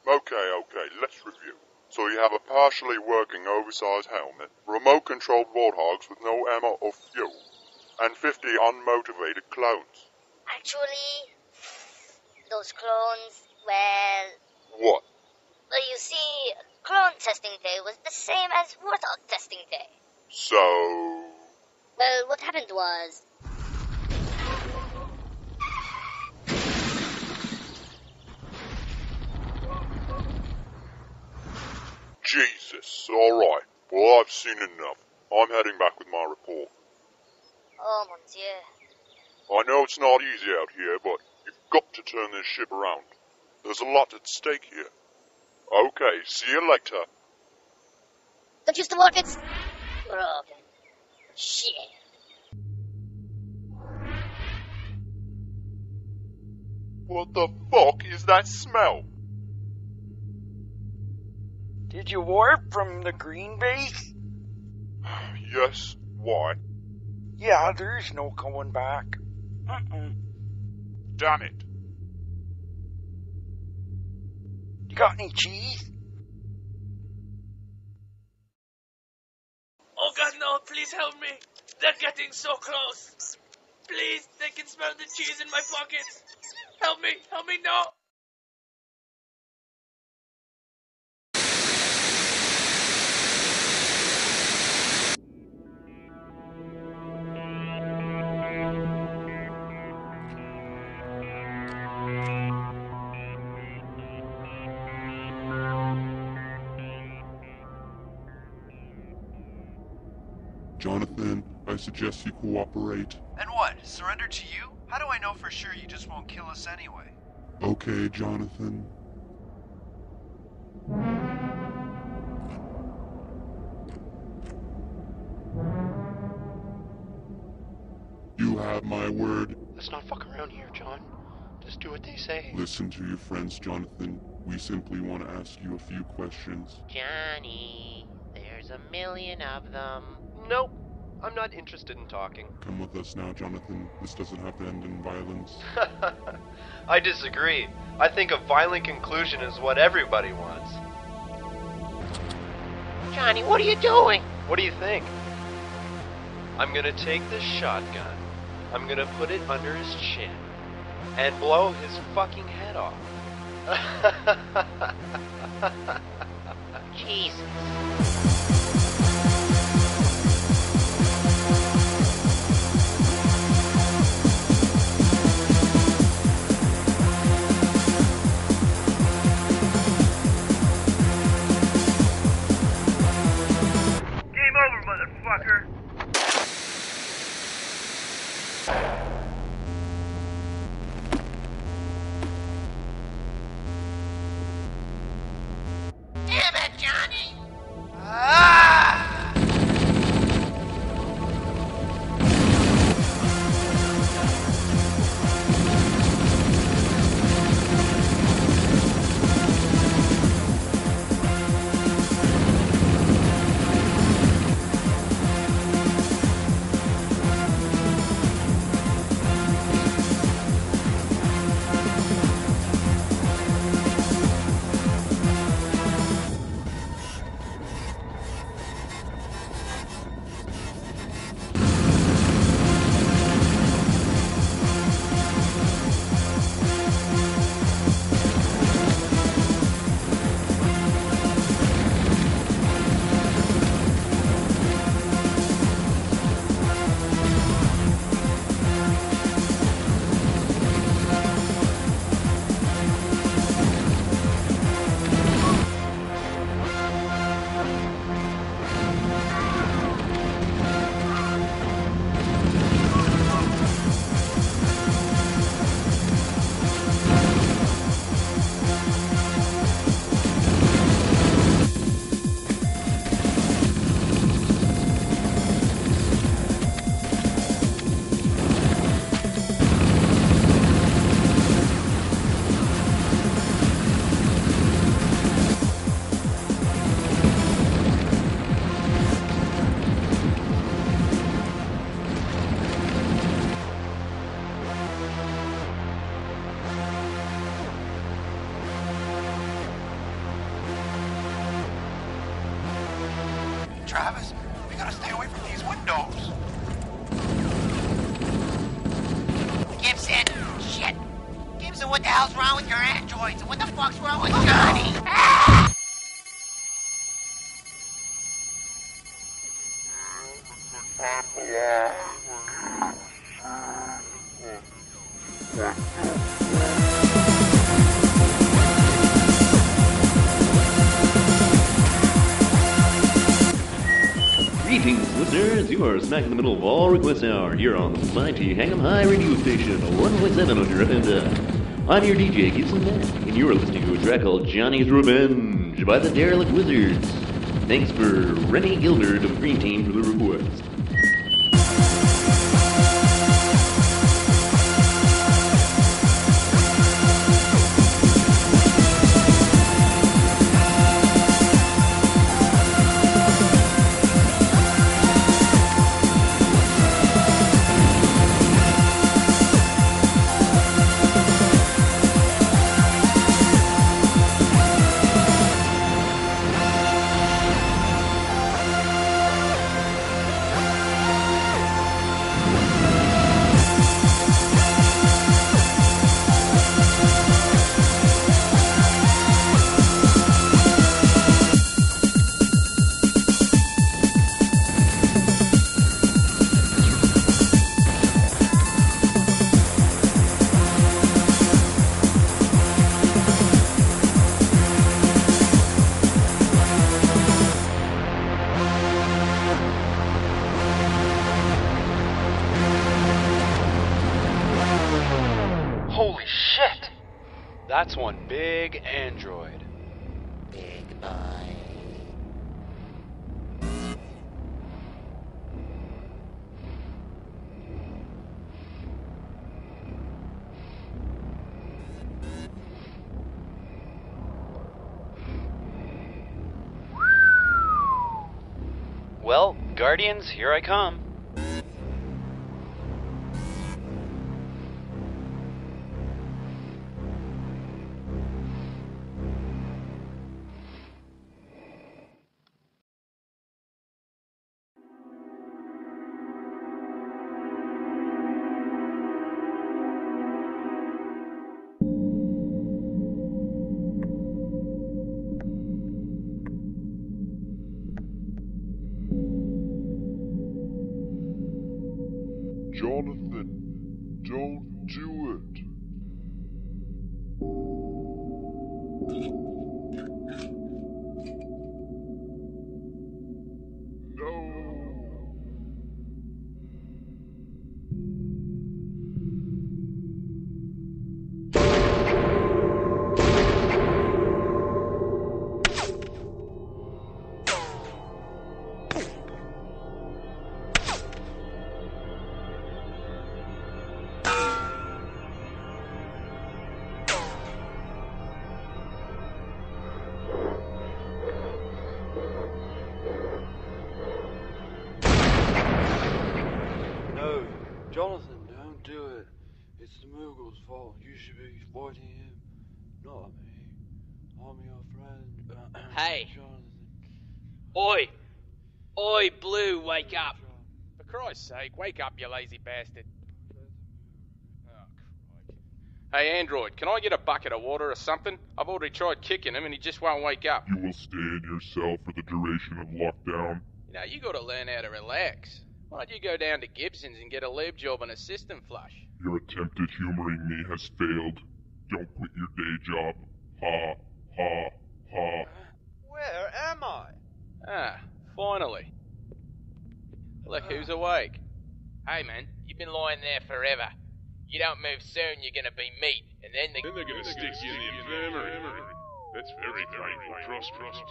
Okay, okay, let's review. So you have a partially working oversized helmet, remote-controlled warthogs with no ammo or fuel, and 50 unmotivated clones. Actually, those clones, well, What? well, you see, clone testing day was the same as Warthog testing day. So... Well, what happened was, Jesus, alright. Well, I've seen enough. I'm heading back with my report. oh mon dieu, I know it's not easy out here, but you've got to turn this ship around. There's a lot at stake here. Okay, see you later. don't use the rockets. Broken. Shit. What the fuck is that smell? Did you warp from the green base? Yes, why? Yeah, there's no going back. Mm-mm. Damn it. You got any cheese? Oh god, no, please help me. They're getting so close. Please, they can smell the cheese in my pockets. Help me, help me, no. I suggest you cooperate. And what? Surrender to you? How do I know for sure you just won't kill us anyway? Okay, Jonathan. You have my word. Let's not fuck around here, John. Just do what they say. Listen to your friends, Jonathan. We simply want to ask you a few questions. Johnny, there's a million of them. Nope. I'm not interested in talking. Come with us now, Jonathan. This doesn't have to end in violence. I disagree. I think a violent conclusion is what everybody wants. Johnny, what are you doing? What do you think? I'm gonna take this shotgun, I'm gonna put it under his chin, and blow his fucking head off. Jesus. You are smack in the middle of all request hour here on the mighty Hang 'em High radio station, 1.7 on your FM. I'm your DJ, Gibson Mack, and you are listening to a track called Johnny's Revenge by the Derelict Wizards. Thanks for Rennie Gilderd of Green Team for the request. Well, Guardians, here I come. Oi! Oi, Blue, wake up! For Christ's sake, wake up, you lazy bastard. Oh. Hey, Android, can I get a bucket of water or something? I've already tried kicking him and he just won't wake up. You will stay in your cell for the duration of lockdown. You know, you gotta learn how to relax. Why don't you go down to Gibson's and get a lube job and a system flush? Your attempt at humoring me has failed. Don't quit your day job. Ha, ha, ha. Where am I? Ah, finally. Look who's awake. Hey, man, you've been lying there forever. You don't move soon, you're gonna be meat, and then they... Then they're gonna stick you in the infirmary. That's very painful. Trust, trust.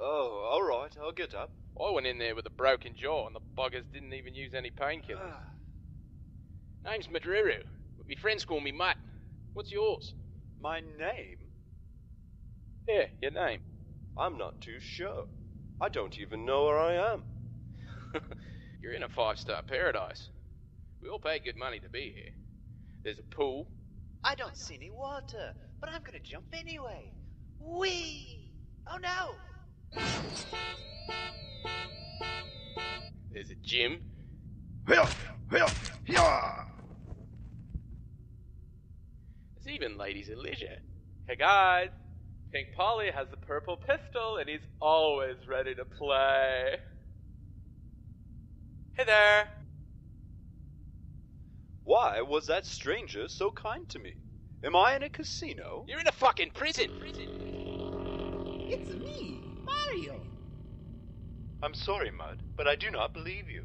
Oh, alright, I'll get up. I went in there with a broken jaw, and the buggers didn't even use any painkillers. Name's Madriru, but my friends call me Mutt. What's yours? My name? Yeah, your name. I'm not too sure. I don't even know where I am. You're in a five-star paradise. We all pay good money to be here. There's a pool. I don't see any water, but I'm gonna jump anyway. Whee! Oh no! There's a gym. Well, well, yeah. There's even ladies at leisure. Hey guys, Pink Polly has the purple pistol and he's always ready to play. Hey there. Why was that stranger so kind to me? Am I in a casino? You're in a fucking prison. It's me, Mario. I'm sorry, Mud, but I do not believe you.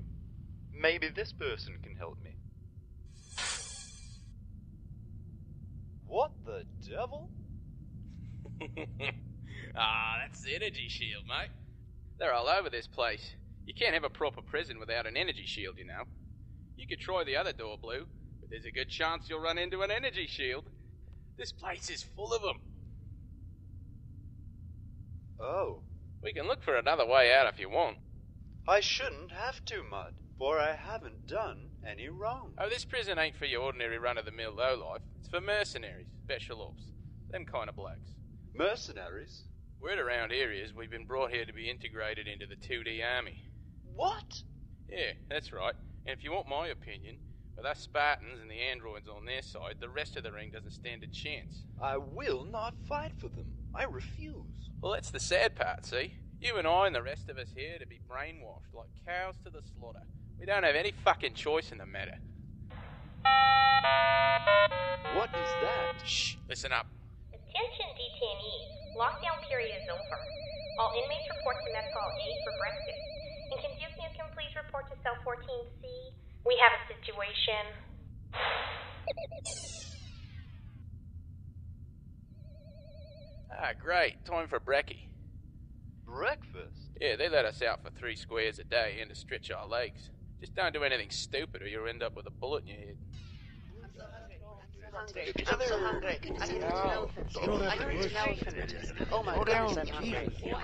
Maybe this person can help me. What the devil? ah, that's the energy shield, mate. They're all over this place. You can't have a proper prison without an energy shield, you know. You could try the other door, Blue, but there's a good chance you'll run into an energy shield. This place is full of them. Oh. We can look for another way out if you want. I shouldn't have to, Mud, for I haven't done any wrong. Oh, this prison ain't for your ordinary run-of-the-mill lowlife. It's for mercenaries, special ops, them kind of blokes. Mercenaries? Word around here is we've been brought here to be integrated into the 2D army. What? Yeah, that's right. And if you want my opinion, with us Spartans and the androids on their side, the rest of the ring doesn't stand a chance. I will not fight for them. I refuse. Well, that's the sad part, see? You and I and the rest of us here to be brainwashed like cows to the slaughter. We don't have any fucking choice in the matter. What is that? Shh, listen up. Attention detainees. Lockdown period is over. All inmates report to mess hall A for breakfast. And can you can please report to cell 14C? We have a situation. Ah, great. Time for brekkie. Breakfast? Yeah, they let us out for three squares a day and to stretch our legs. Just don't do anything stupid or you'll end up with a bullet in your head. Hungry. I'm so hungry. I can eat an elephant. I can eat an elephant. Oh my goodness, I'm hungry. Jesus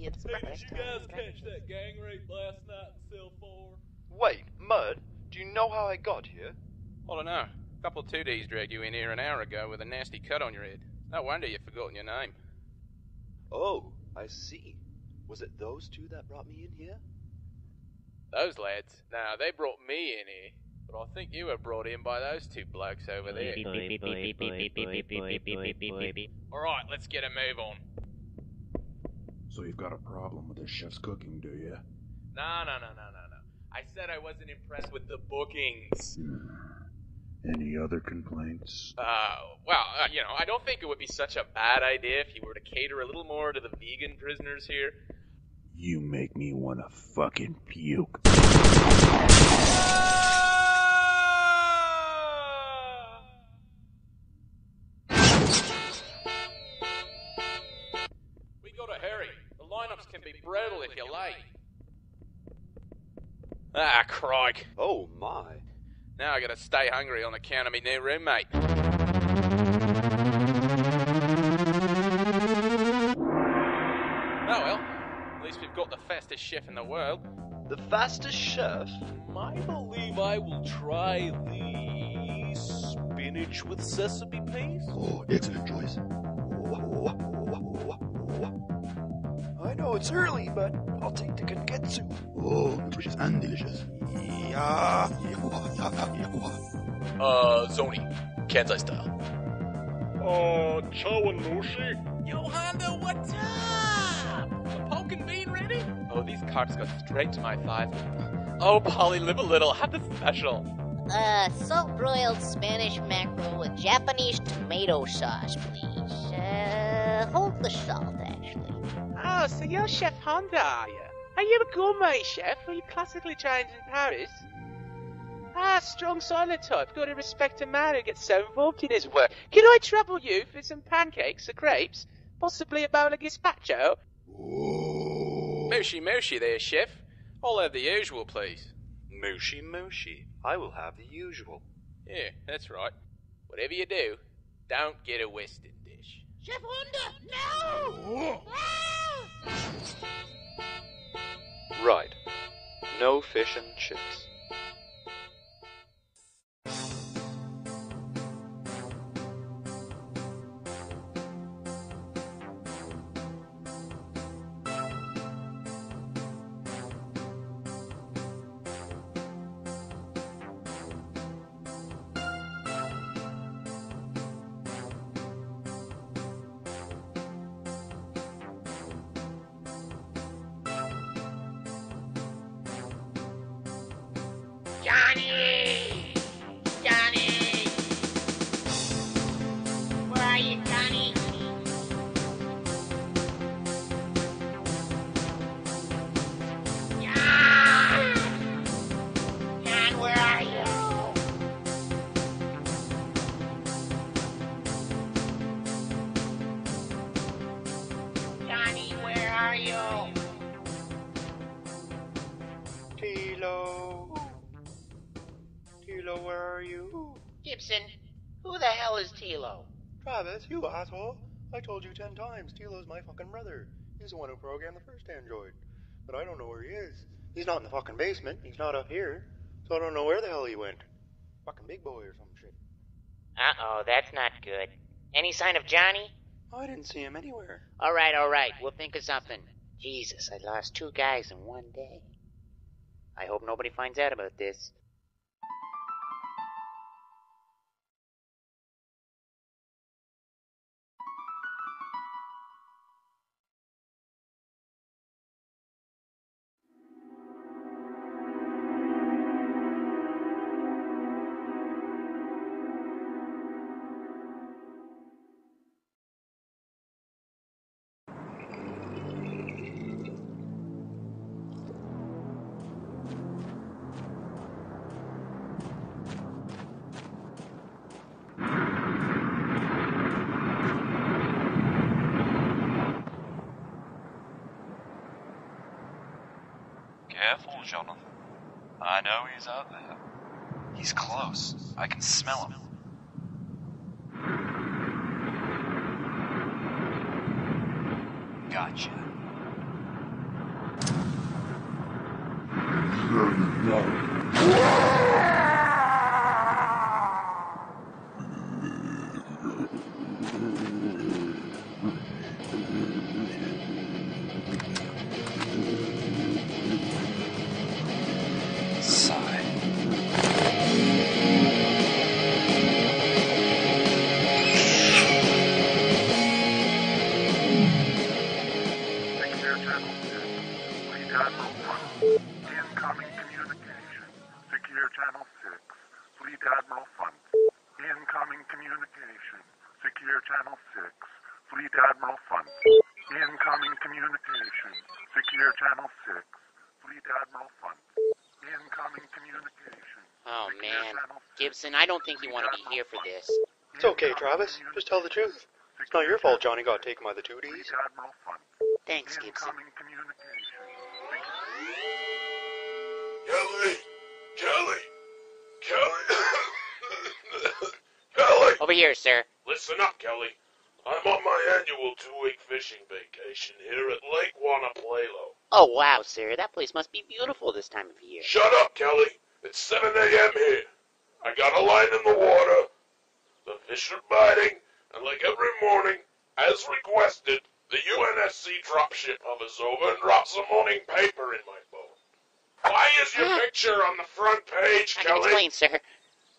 It's breakfast Did you guys catch that gang rape last night in cell 4? Wait, Mud, do you know how I got here? I don't know. A couple of 2Ds dragged you in here an hour ago with a nasty cut on your head. No wonder you've forgotten your name. Oh, I see. Was it those two that brought me in here? Those lads? Nah, they brought me in here. But I think you were brought in by those two blokes over there. Alright, let's get a move on. So you've got a problem with the chef's cooking, do you? No, no, no, no, no, no. I said I wasn't impressed with the bookings. Any other complaints? Uh, well, uh, you know, I don't think it would be such a bad idea if you were to cater a little more to the vegan prisoners here. You make me wanna fucking puke. We gotta hurry. The lineups can be brutal if you're late. Ah, crike. Oh my. Now I gotta stay hungry on account of me new roommate. Oh well, at least we've got the fastest chef in the world. The fastest chef? I believe I will try the spinach with sesame paste. Oh, excellent choice. I know it's early, but I'll take the Kanketsu. Oh, nutritious and delicious. Yeah. Uh, Zoni, Kansai style. Uh, Chawanmushi? Yo, Honda, what's up? The poke and bean ready? Oh, these carts go straight to my thighs. Oh, Polly, live a little. Have the special. Uh, salt broiled Spanish mackerel with Japanese tomato sauce, please. Uh, hold the salt, actually. Oh, so you're Chef Honda, are you? Are you a gourmet chef, or are you classically trained in Paris? Ah, strong silent type. Got to respect a man who gets so involved in his work. Can I trouble you for some pancakes or crepes? Possibly a bowl of gazpacho? Mooshy mooshy there, chef. I'll have the usual, please. Mooshy mooshy. I will have the usual. Yeah, that's right. Whatever you do, don't get a Western dish. Chef Honda, no! Right. No fish and chips. Ten times, Tilo's my fucking brother. He's the one who programmed the first android. But I don't know where he is. He's not in the fucking basement. He's not up here. So I don't know where the hell he went. Fucking big boy or some shit. Uh oh, that's not good. Any sign of Johnny? Oh, I didn't see him anywhere. Alright, alright, we'll think of something. Jesus, I lost two guys in one day. I hope nobody finds out about this. I can smell him. Secure Channel 6. Fleet Admiral Fund. Incoming communication. Oh man, Gibson, I don't think you want to be here for this. It's okay, Travis. Just tell the truth. It's not your fault Johnny got taken by the 2Ds. Thanks, Gibson. Kelly! Kelly! Kelly! Kelly! Over here, sir. Listen up, Kelly. I'm on my annual two-week fishing vacation here at Lake Wanapalelo. Oh wow, sir, that place must be beautiful this time of year. Shut up, Kelly. It's 7 a.m. here. I got a line in the water. The fish are biting, and like every morning, as requested, the UNSC dropship hovers over and drops a morning paper in my boat. Why is your picture on the front page, I can Kelly? explain, sir.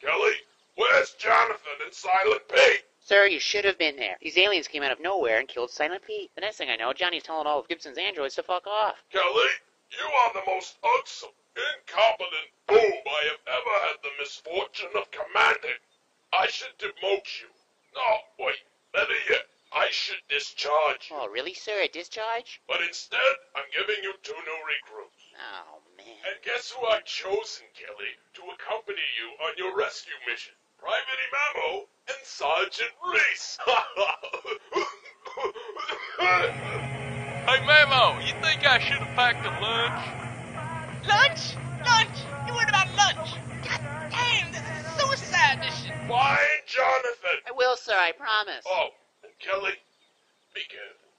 Kelly, where's Jonathan and Silent Pete? Sir, you should have been there. These aliens came out of nowhere and killed Silent Pete. The next thing I know, Johnny's telling all of Gibson's androids to fuck off. Kelly, you are the most unsome, incompetent boob I have ever had the misfortune of commanding. I should demote you. No, wait, better yet, I should discharge you. Oh, really, sir? A discharge? But instead, I'm giving you two new recruits. Oh, man. And guess who I've chosen, Kelly, to accompany you on your rescue mission? Private Imamo and Sergeant Reese. Hey, Memo, you think I should have packed a lunch? Lunch? Lunch? You worried about lunch? God damn, this is a suicide mission. Fine, Jonathan. I will, sir, I promise. Oh, and Kelly, be careful.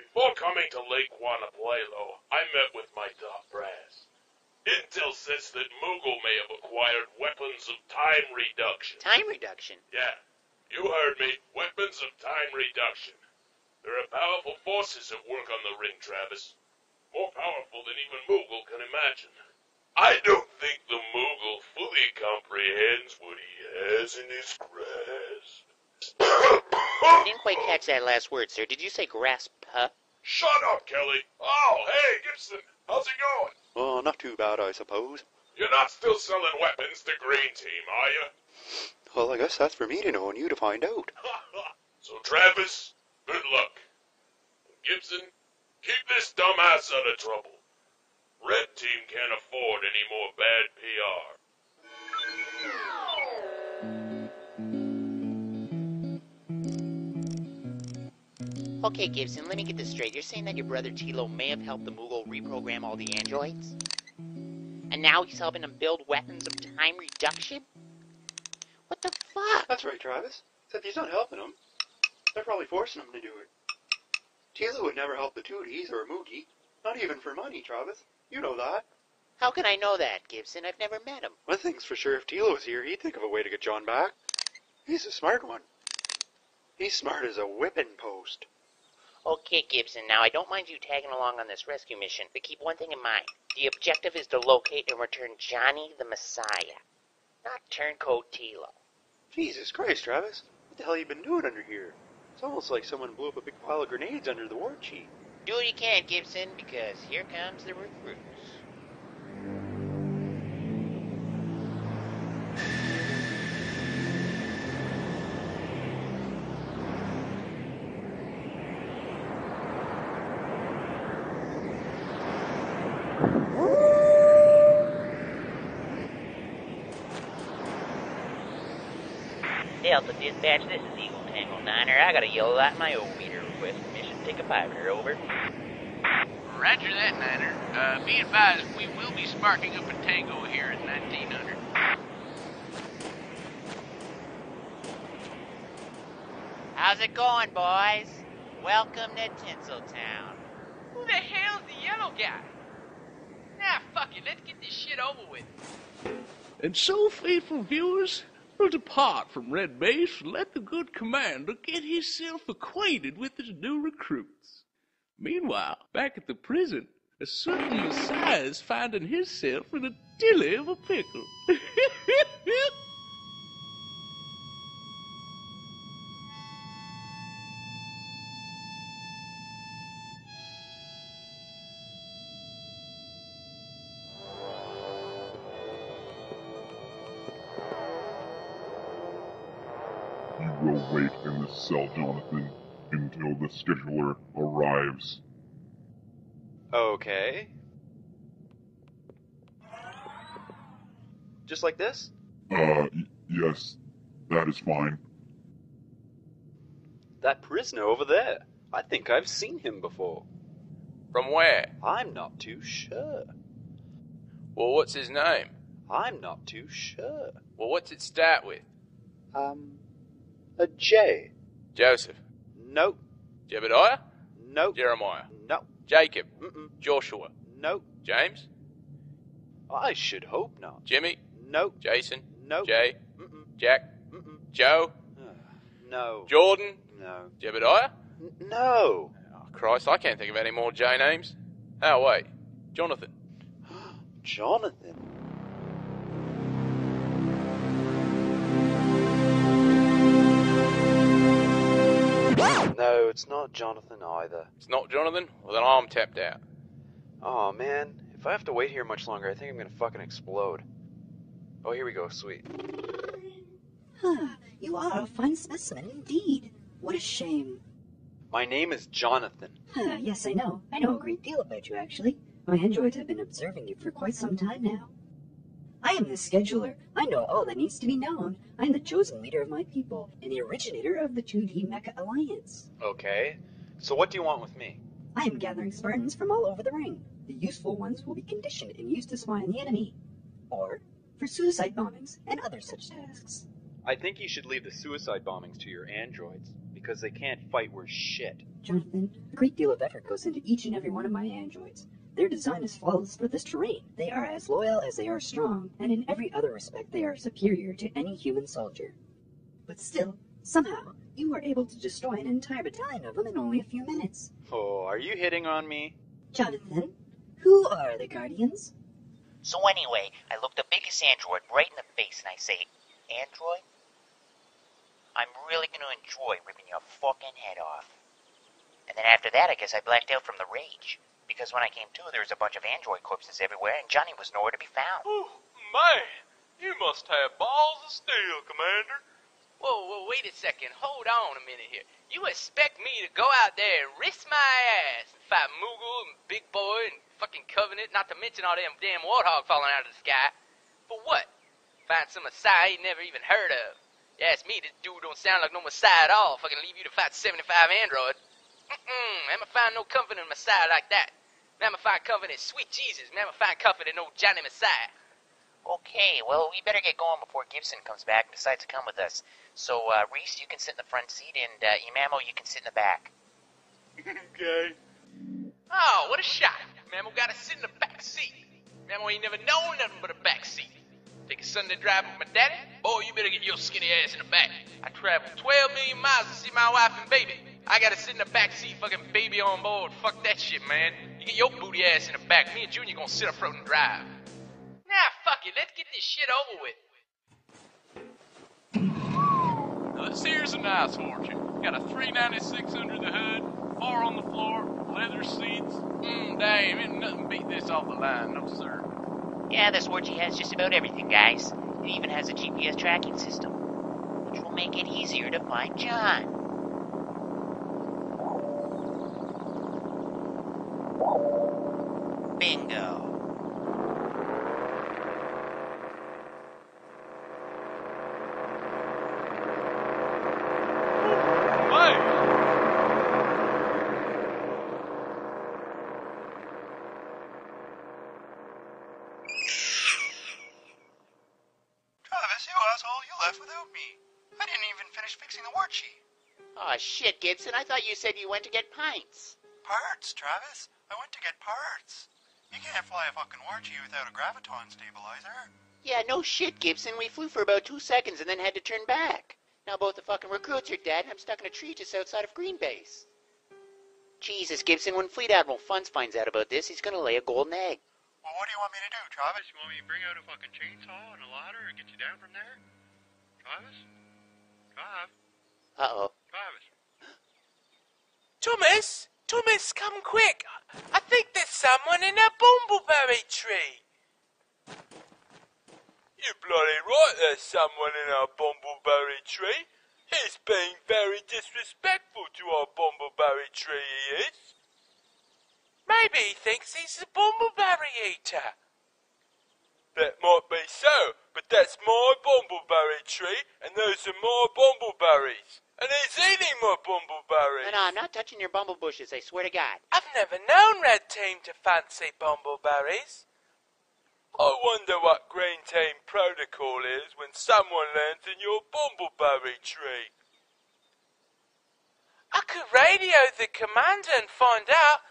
Before coming to Lake Wanapalelo, I met with my top brass. Intel says that Moogle may have acquired weapons of time reduction. Time reduction? Yeah, you heard me. Weapons of time reduction. There are powerful forces at work on the ring, Travis. More powerful than even Moogle can imagine. I don't think the Moogle fully comprehends what he has in his grasp. I didn't quite catch that last word, sir. Did you say grasp? Huh? Shut up, Kelly. Oh, hey, Gibson. How's it going? Oh, not too bad, I suppose. You're not still selling weapons to Green Team, are you? Well, I guess that's for me to know and you to find out. So, Travis, good luck. Gibson, keep this dumbass out of trouble. Red Team can't afford any more bad PR. Okay, Gibson, let me get this straight. You're saying that your brother Tilo may have helped the Moogle reprogram all the androids? And now he's helping them build weapons of time reduction? What the fuck? That's right, Travis. Except he's not helping them. They're probably forcing him to do it. Tilo would never help the Tooties or Moogie. Not even for money, Travis. You know that. How can I know that, Gibson? I've never met him. One thing's for sure, if Tilo was here, he'd think of a way to get John back. He's a smart one. He's smart as a whipping post. Okay, Gibson, now I don't mind you tagging along on this rescue mission, but keep one thing in mind. The objective is to locate and return Johnny the Messiah, not turncoat Tilo. Jesus Christ, Travis. What the hell you been doing under here? It's almost like someone blew up a big pile of grenades under the war chief. Do what you can, Gibson, because here comes the recruits. Delta Dispatch, this is Eagle Tango Niner. I got a yellow light in my old meter. Request permission to take a fiver. Over. Roger that, Niner. Uh, be advised, we will be sparking up a tango here at 1900. How's it going, boys? Welcome to Tinseltown. Who the hell's the yellow guy? Nah, fuck it. Let's get this shit over with. And so, faithful viewers, we'll depart from Red Base and let the good commander get himself acquainted with his new recruits. Meanwhile, back at the prison, a certain Messiah is finding himself in a dilly of a pickle. cell, Jonathan, until the scheduler arrives. Okay. Just like this? Uh, y- yes, that is fine. That prisoner over there. I think I've seen him before. From where? I'm not too sure. Well, what's his name? I'm not too sure. Well, what's it start with? Um, a J. Joseph. Nope. Jebediah? Nope. Jeremiah. No. Jacob. Mm-mm. Joshua. Nope. James. I should hope not. Jimmy. Nope. Jason. Nope. Jay. Mm-mm. Jack. Mm-mm. Joe. No. Jordan. No. Jebediah. N- no. Oh, Christ, I can't think of any more J names. Oh, wait. Jonathan. Jonathan. No, it's not Jonathan either. It's not Jonathan? Well, then I'm tapped out. Oh man, if I have to wait here much longer, I think I'm gonna fucking explode. Oh, here we go, sweet. Huh, you are a fine specimen indeed. What a shame. My name is Jonathan. Huh, yes, I know. I know a great deal about you, actually. My androids have been observing you for quite some time now. I am the scheduler. I know all that needs to be known. I am the chosen leader of my people and the originator of the 2D Mecha Alliance. Okay, so what do you want with me? I am gathering Spartans from all over the ring. The useful ones will be conditioned and used to spy on the enemy, or for suicide bombings and other such tasks. I think you should leave the suicide bombings to your androids, because they can't fight worth shit. Jonathan, a great deal of effort goes into each and every one of my androids. Their design is flawless for this terrain. They are as loyal as they are strong, and in every other respect they are superior to any human soldier. But still, somehow, you were able to destroy an entire battalion of them in only a few minutes. Oh, are you hitting on me? Jonathan, who are the Guardians? So anyway, I look the biggest android right in the face and I say, Android, I'm really gonna enjoy ripping your fucking head off. And then after that, I guess I blacked out from the rage. Because when I came to, there was a bunch of android corpses everywhere, and Johnny was nowhere to be found. Oh man, you must have balls of steel, Commander. Whoa, whoa, wait a second. Hold on a minute here. You expect me to go out there and risk my ass and fight Moogle and Big Boy and fucking Covenant, not to mention all them damn warthog falling out of the sky? For what? Find some Messiah you never even heard of. You ask me, this dude don't sound like no Messiah at all. Fucking leave you to fight 75 android. Mm-mm, I'ma find no comfort in a Messiah like that. I'ma find comfort in sweet Jesus. I'ma find comfort in old Johnny Messiah. Okay, well, we better get going before Gibson comes back and decides to come with us. So, uh, Reese, you can sit in the front seat, and uh, Imamo, you can sit in the back. okay. Oh, what a shot. Mammo gotta sit in the back seat. Mammo ain't never known nothing but a back seat. Take a Sunday drive with my daddy? Boy, you better get your skinny ass in the back. I traveled 12 million miles to see my wife and baby. I gotta sit in the back seat, fucking baby on board. Fuck that shit, man. You get your booty ass in the back. Me and Junior gonna sit up front and drive. Nah, fuck it. Let's get this shit over with. Now, this here's a nice fortune. Got a 396 under the hood, four on the floor, leather seats. Mmm, damn, ain't nothing beat this off the line, no sir. Yeah, this Warchie has just about everything, guys. It even has a GPS tracking system, which will make it easier to find John. Oh shit, Gibson, I thought you said you went to get pints. Parts, Travis. I went to get parts. You can't fly a fucking Warchie without a graviton stabilizer. Yeah, no shit, Gibson. We flew for about two seconds and then had to turn back. Now both the fucking recruits are dead and I'm stuck in a tree just outside of Green Base. Jesus, Gibson, when Fleet Admiral Funds finds out about this, he's gonna lay a golden egg. Well, what do you want me to do, Travis? You want me to bring out a fucking chainsaw and a ladder and get you down from there? Travis? Trav? Uh-oh. Travis? Thomas! Thomas, come quick! I think there's someone in a bumbleberry tree. You're bloody right there's someone in our bumbleberry tree. He's being very disrespectful to our bumbleberry tree, he is. Maybe he thinks he's a bumbleberry eater. That might be so, but that's my bumbleberry tree, and those are my bumbleberries. And he's eating my bumbleberries. No, no, I'm not touching your bumble bushes, I swear to God. I've never known Red Team to fancy bumbleberries. I wonder what Green Team protocol is when someone lands in your bumbleberry tree. I could radio the commander and find out,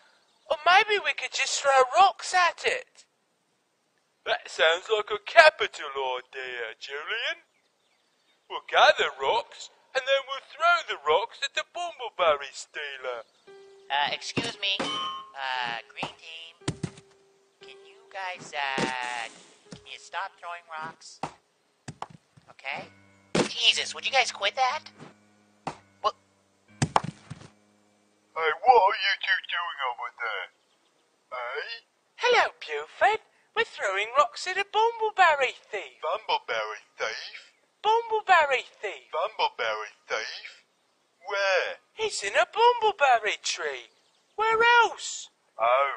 or maybe we could just throw rocks at it. That sounds like a capital idea, Julian. We'll gather rocks, and then we'll throw the rocks at the bumbleberry stealer. Uh, excuse me, uh, Green Team. Can you guys, uh, can you stop throwing rocks? Okay? Jesus, would you guys quit that? What? Hey, what are you two doing over there? Hey? Hello, Buford. We're throwing rocks at a bumbleberry thief. Bumbleberry thief? Bumbleberry thief. Bumbleberry thief? Where? He's in a bumbleberry tree. Where else? Oh,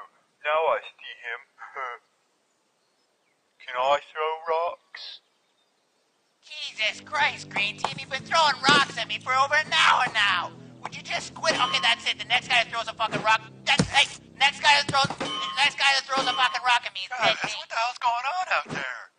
now I see him. Can I throw rocks? Jesus Christ, Green Team, you've been throwing rocks at me for over an hour now. Would you just quit? Okay, that's it. The next guy that throws a fucking rock. That's, hey, next guy that throws. The next guy that throws a fucking rock at me is dead. What the hell's going on out there?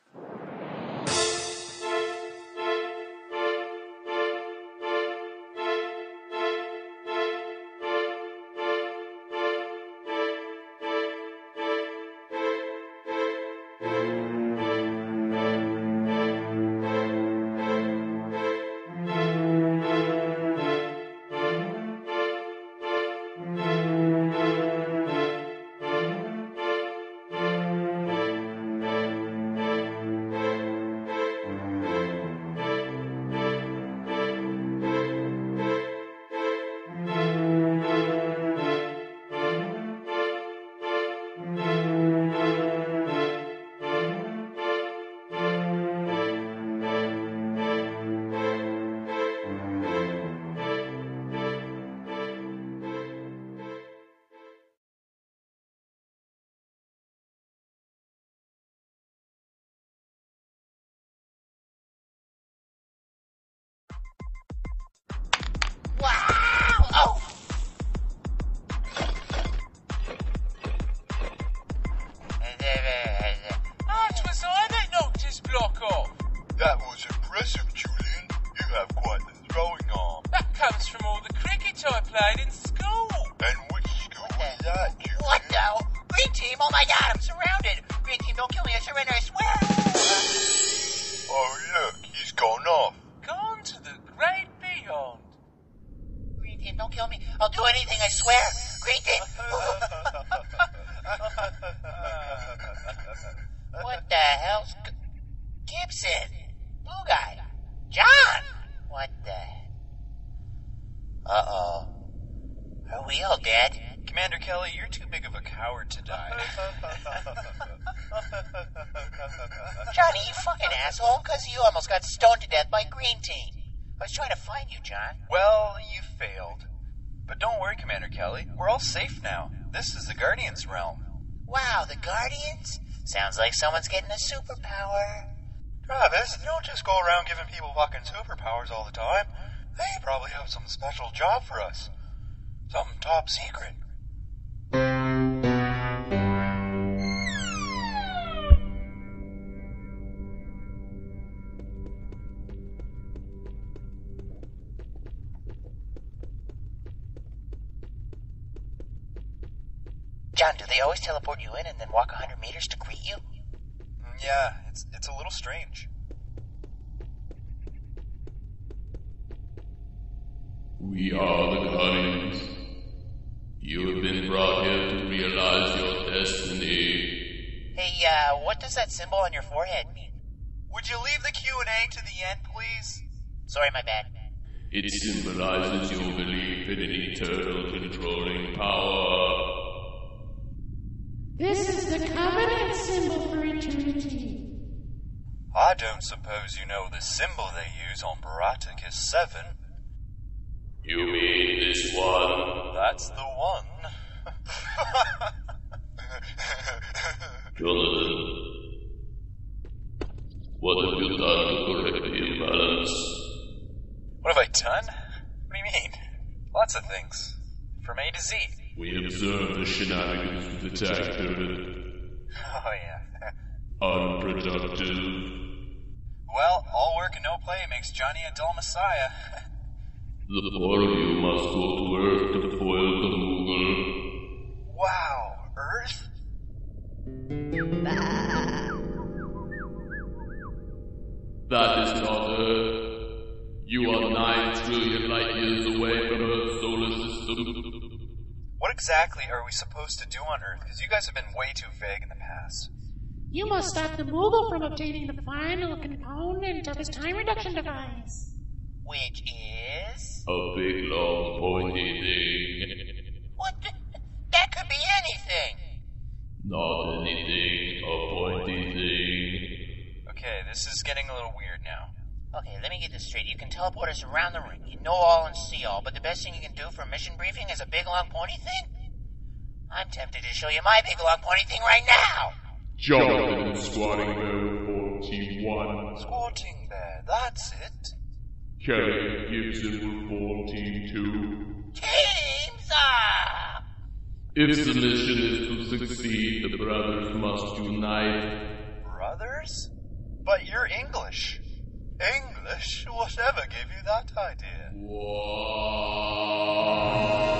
Someone's getting a superpower. Travis, you don't just go around giving people fucking superpowers all the time. They probably have some special job for us. Something top secret. John, do they always teleport you in and then walk a 100 meters to greet you? Yeah, it's it's a little strange. We are the Guardians. You have been brought here to realize your destiny. Hey, uh, what does that symbol on your forehead mean? Would you leave the Q&A to the end, please? Sorry, my bad. It symbolizes your belief in an eternal controlling power. This is the covenant symbol for eternity. I don't suppose you know the symbol they use on Baraticus 7. You mean this one? That's the one. Jonathan. What have you done to correct the imbalance? What have I done? What do you mean? Lots of things. From A to Z. We observed the shenanigans with the tag pyramid. Oh, yeah. Unproductive. Well, all work and no play makes Johnny a dull messiah. The four of you must go to Earth to foil the Moogle. wow, Earth? That is not Earth. You are nine trillion light years away from Earth's solar system. What exactly are we supposed to do on Earth? Because you guys have been way too vague in the past. You must stop the Moogle from obtaining the final component of his time reduction device. Which is? A big, long, pointy thing. What the? That could be anything. Not anything, a pointy thing. Okay, this is getting a little weird now. Okay, let me get this straight. You can teleport us around the ring. You know all and see all, but the best thing you can do for a mission briefing is a big long pointy thing? I'm tempted to show you my big long pointy thing right now. Jonathan squatting bear 41. Squatting there, that's it. Kelly Gibson with 14 Teams up! Ah! If the mission is to succeed, the brothers must unite. Brothers? But you're English. English? Whatever gave you that idea? fashion.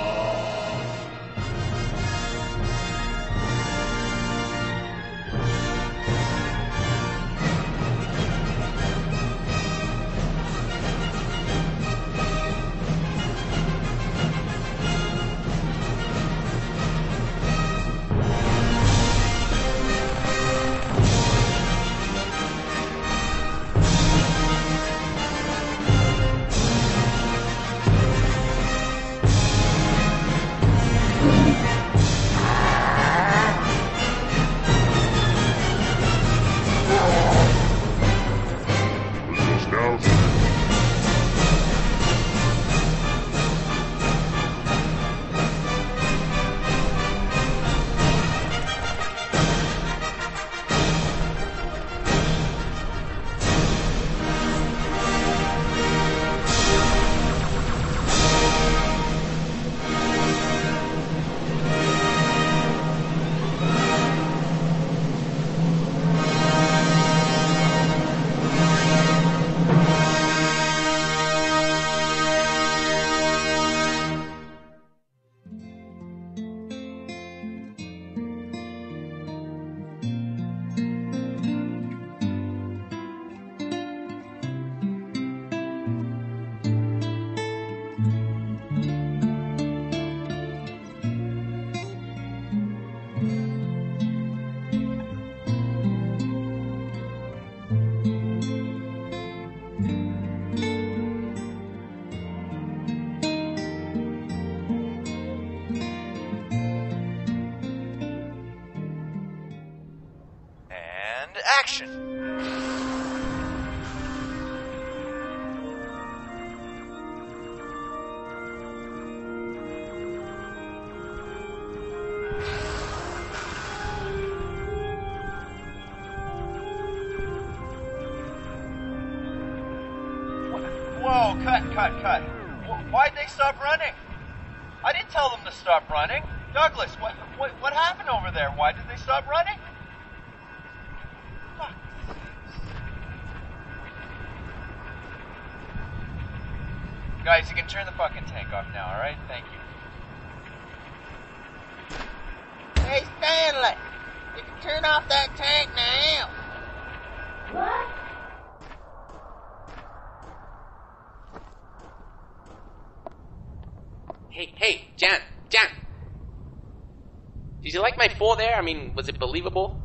Did you like my fall there? I mean, was it believable?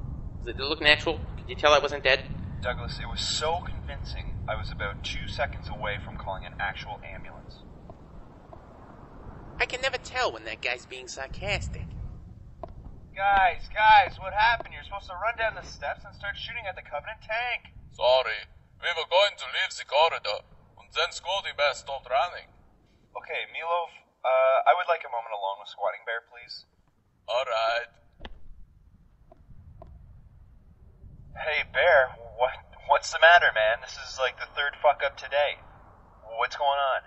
Did it look natural? Could you tell I wasn't dead? Douglas, it was so convincing, I was about two seconds away from calling an actual ambulance. I can never tell when that guy's being sarcastic. Guys, guys, what happened? You're supposed to run down the steps and start shooting at the Covenant tank. Sorry, we were going to leave the corridor, and then Squatting Bear stopped running. Okay, Milov, uh, I would like a moment alone with Squatting Bear, please. Alright. Hey, Bear, what what's the matter, man? This is like the third fuck up today. What's going on?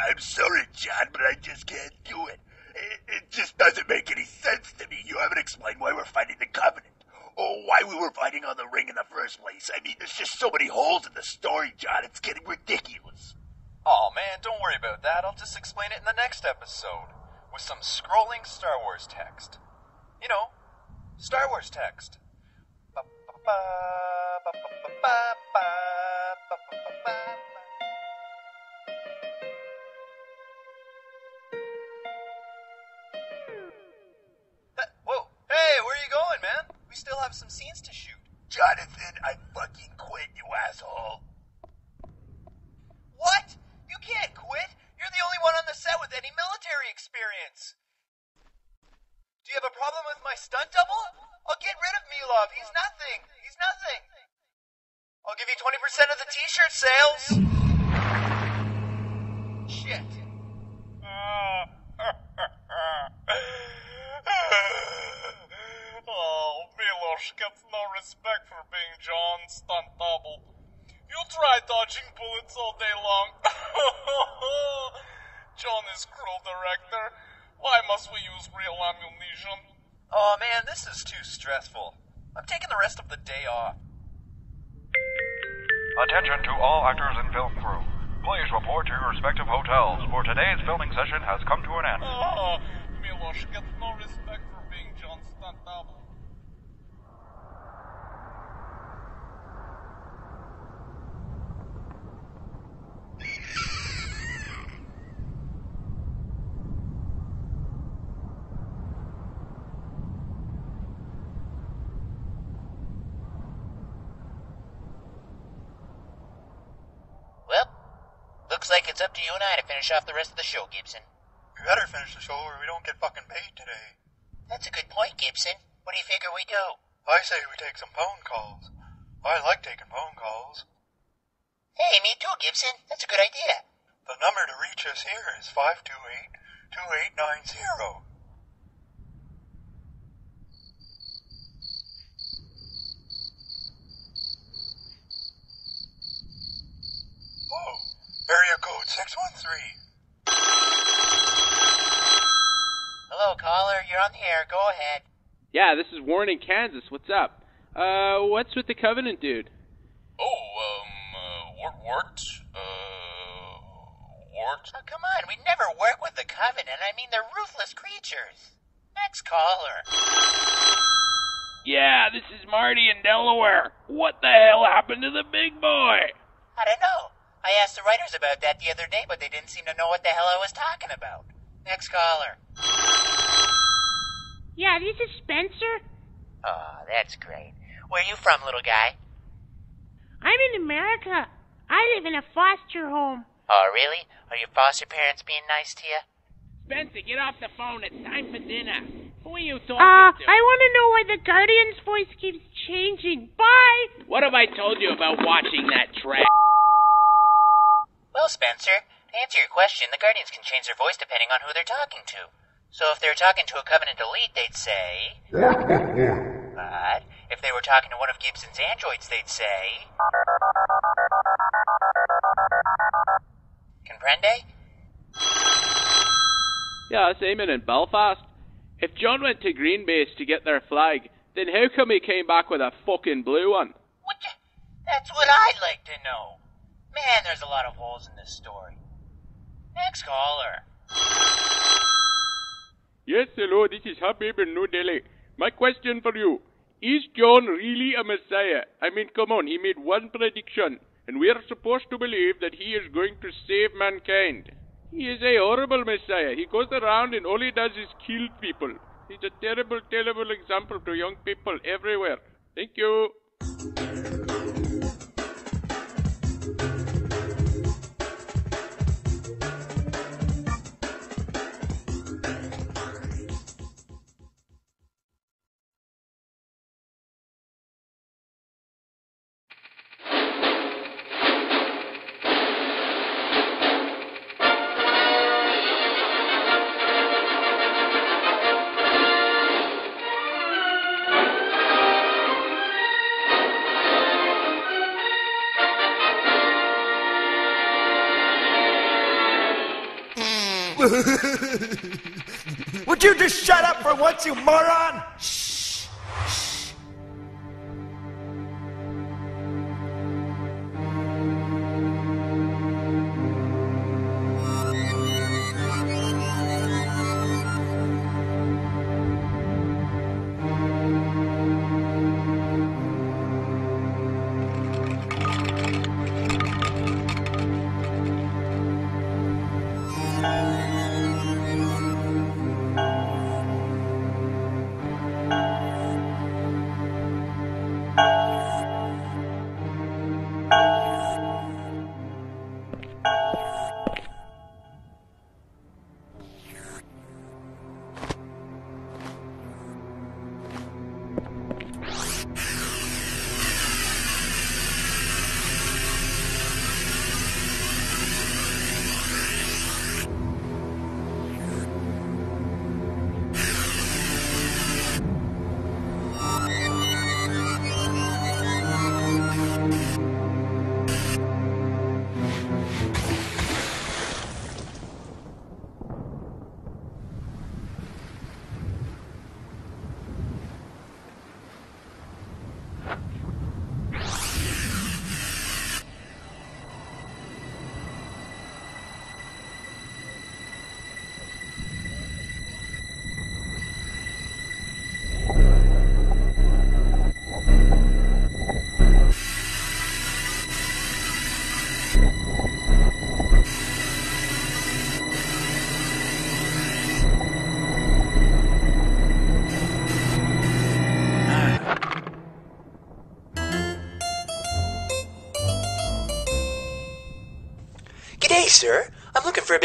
I'm sorry, John, but I just can't do it. it. It just doesn't make any sense to me. You haven't explained why we're fighting the Covenant. Or why we were fighting on the ring in the first place. I mean, there's just so many holes in the story, John. It's getting ridiculous. Oh man, don't worry about that. I'll just explain it in the next episode with some scrolling Star Wars text. You know, Star Wars text. Some scenes to shoot. Jonathan, I fucking quit, you asshole. What? You can't quit. You're the only one on the set with any military experience. Do you have a problem with my stunt double? I'll get rid of Milov. He's nothing. Nothing. I'll give you 20% of the t-shirt sales. Shit. oh, Milosh gets no respect for being John's stunt double. You try dodging bullets all day long. John is cruel director. Why must we use real ammunition? Oh man, this is too stressful. I'm taking the rest of the day off. Attention to all actors and film crew. Please report to your respective hotels, for today's filming session has come to an end. Oh, Milosh gets no respect for being John's stunt double. Well, looks like it's up to you and I to finish off the rest of the show, Gibson. We better finish the show or we don't get fucking paid today. That's a good point, Gibson. What do you figure we do? I say we take some phone calls. I like taking phone calls. Hey, me too, Gibson. That's a good idea. The number to reach us here is 528 2890. Oh, area code 613. Hello, caller. You're on the air. Go ahead. Yeah, this is Warren in Kansas. What's up? Uh, what's with the Covenant dude? Oh, um, uh, Wart, Wart, uh, Wart? Oh, come on. We never work with the Covenant. I mean, they're ruthless creatures. Next caller. Yeah, this is Marty in Delaware. What the hell happened to the big boy? I don't know. I asked the writers about that the other day, but they didn't seem to know what the hell I was talking about. Next caller. Yeah, this is Spencer. Oh, that's great. Where are you from, little guy? I'm in America. I live in a foster home. Oh, really? Are your foster parents being nice to you? Spencer, get off the phone. It's time for dinner. Who are you talking Uh, to? I want to know why the Guardian's voice keeps changing. Bye! What have I told you about watching that track? Well, Spencer, to answer your question, the Guardians can change their voice depending on who they're talking to. So if they're talking to a Covenant elite, they'd say. But if they were talking to one of Gibson's androids, they'd say. Comprende? Yeah, it's Eamon in Belfast. If John went to Green Base to get their flag, then how come he came back with a fucking blue one? What? That's what I'd like to know. Man, there's a lot of holes in this story. Next caller. Yes, hello, this is Habib in New Delhi. My question for you Is John really a messiah? I mean, come on, he made one prediction, and we are supposed to believe that he is going to save mankind. He is a horrible messiah. He goes around and all he does is kill people. He's a terrible, terrible example to young people everywhere. Thank you. Would you just shut up for once, you moron?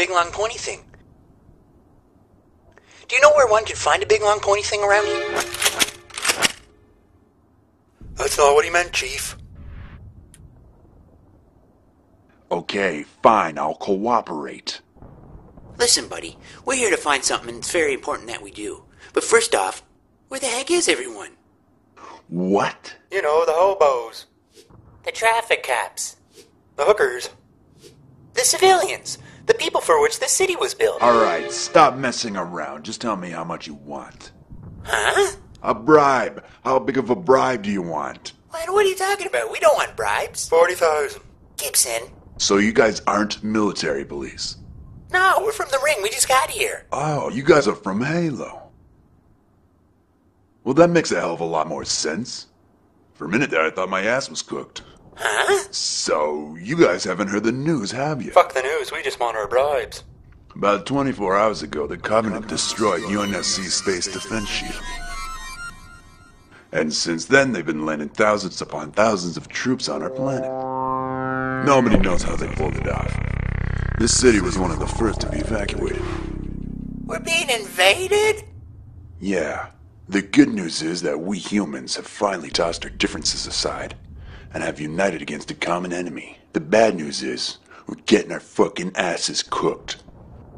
Big, long, pointy thing. Do you know where one could find a big, long, pointy thing around here? That's not what he meant, Chief. Okay, fine, I'll cooperate. Listen, buddy, we're here to find something, and it's very important that we do. But first off, where the heck is everyone? What? You know, the hobos, The traffic cops, the hookers. the civilians, the people for which this city was built. Alright, stop messing around. Just tell me how much you want. Huh? A bribe. How big of a bribe do you want? What, what are you talking about? We don't want bribes. 40,000. Gibson. So you guys aren't military police? No, we're from the ring. We just got here. Oh, you guys are from Halo. Well, that makes a hell of a lot more sense. For a minute there, I thought my ass was cooked. Huh? So, you guys haven't heard the news, have you? Fuck the news, we just want our bribes. About 24 hours ago, the Covenant destroyed UNSC's space defense shield. And since then, they've been landing thousands upon thousands of troops on our planet. Nobody knows how they pulled it off. This city was one of the first to be evacuated. We're being invaded? Yeah. The good news is that we humans have finally tossed our differences aside and have united against a common enemy. The bad news is we're getting our fucking asses cooked.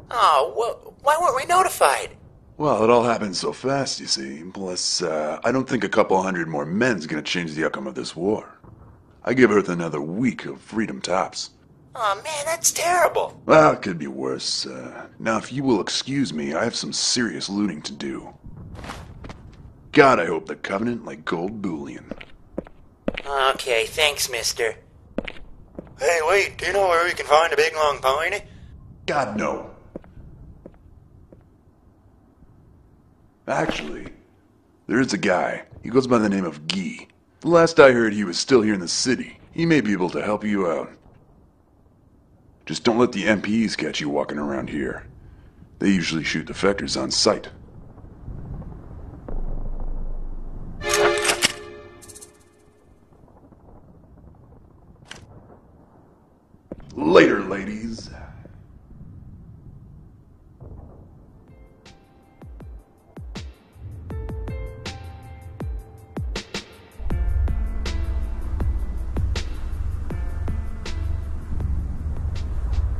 Oh, well, why weren't we notified? Well, it all happened so fast, you see. Plus, uh, I don't think a couple hundred more men's gonna change the outcome of this war. I give Earth another week of freedom tops. Oh man, that's terrible. Well, it could be worse. Uh, now, if you will excuse me, I have some serious looting to do. God, I hope the Covenant like gold bullion. Okay, thanks, mister. Hey, wait, do you know where we can find a big long pony? God, no. Actually, there is a guy. He goes by the name of Guy. The last I heard, he was still here in the city. He may be able to help you out. Just don't let the MPs catch you walking around here. They usually shoot defectors on sight.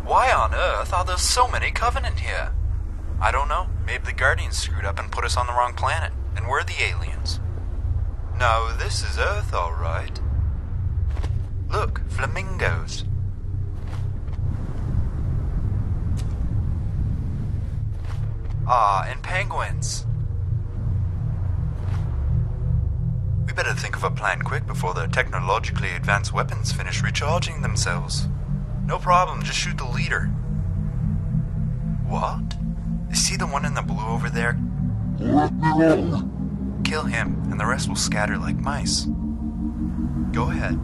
Why on earth are there so many Covenant here? I don't know. Maybe the Guardians screwed up and put us on the wrong planet, and we're the aliens. No, this is Earth, alright. Look, flamingos. Ah, and penguins. We better think of a plan quick before the technologically advanced weapons finish recharging themselves. No problem, just shoot the leader. What? Is he the one in the blue over there? Kill him, and the rest will scatter like mice. Go ahead.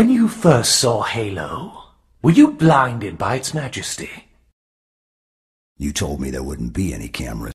When you first saw Halo, were you blinded by its majesty? You told me there wouldn't be any cameras.